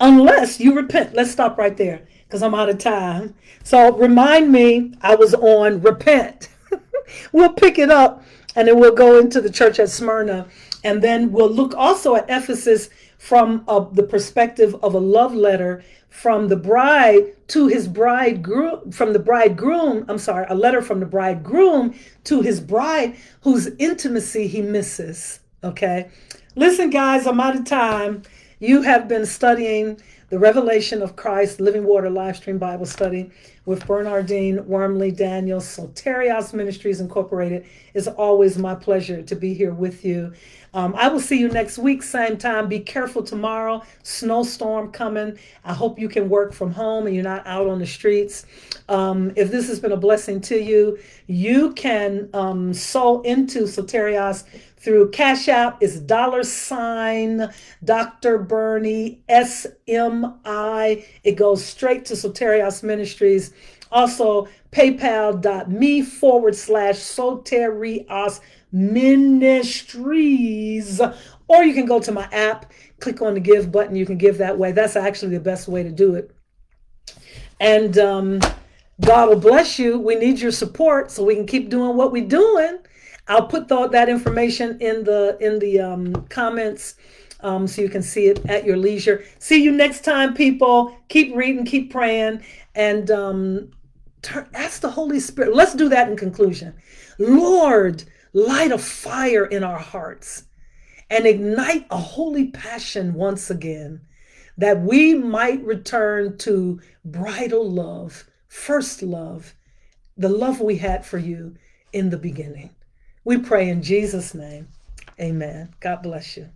unless you repent. Let's stop right there because I'm out of time. So remind me, I was on repent. (laughs) we'll pick it up and then we'll go into the church at Smyrna. And then we'll look also at Ephesus from uh, the perspective of a love letter from the bride to his bridegroom, from the bridegroom, I'm sorry, a letter from the bridegroom to his bride whose intimacy he misses. Okay. Listen, guys, I'm out of time. You have been studying the Revelation of Christ Living Water live stream Bible study with Bernardine Wormley Daniels, Soterios Ministries Incorporated. It's always my pleasure to be here with you. Um, I will see you next week, same time. Be careful tomorrow. Snowstorm coming. I hope you can work from home and you're not out on the streets. Um, if this has been a blessing to you, you can um, sow into Soterios through Cash App is dollar sign Dr. Bernie SMI. It goes straight to Soterios Ministries. Also, paypal.me forward slash Soterios Ministries. Or you can go to my app, click on the give button. You can give that way. That's actually the best way to do it. And um, God will bless you. We need your support so we can keep doing what we're doing. I'll put that information in the in the um, comments um, so you can see it at your leisure. See you next time, people. Keep reading, keep praying, and um, turn, ask the Holy Spirit. Let's do that in conclusion. Lord, light a fire in our hearts and ignite a holy passion once again that we might return to bridal love, first love, the love we had for you in the beginning. We pray in Jesus' name. Amen. God bless you.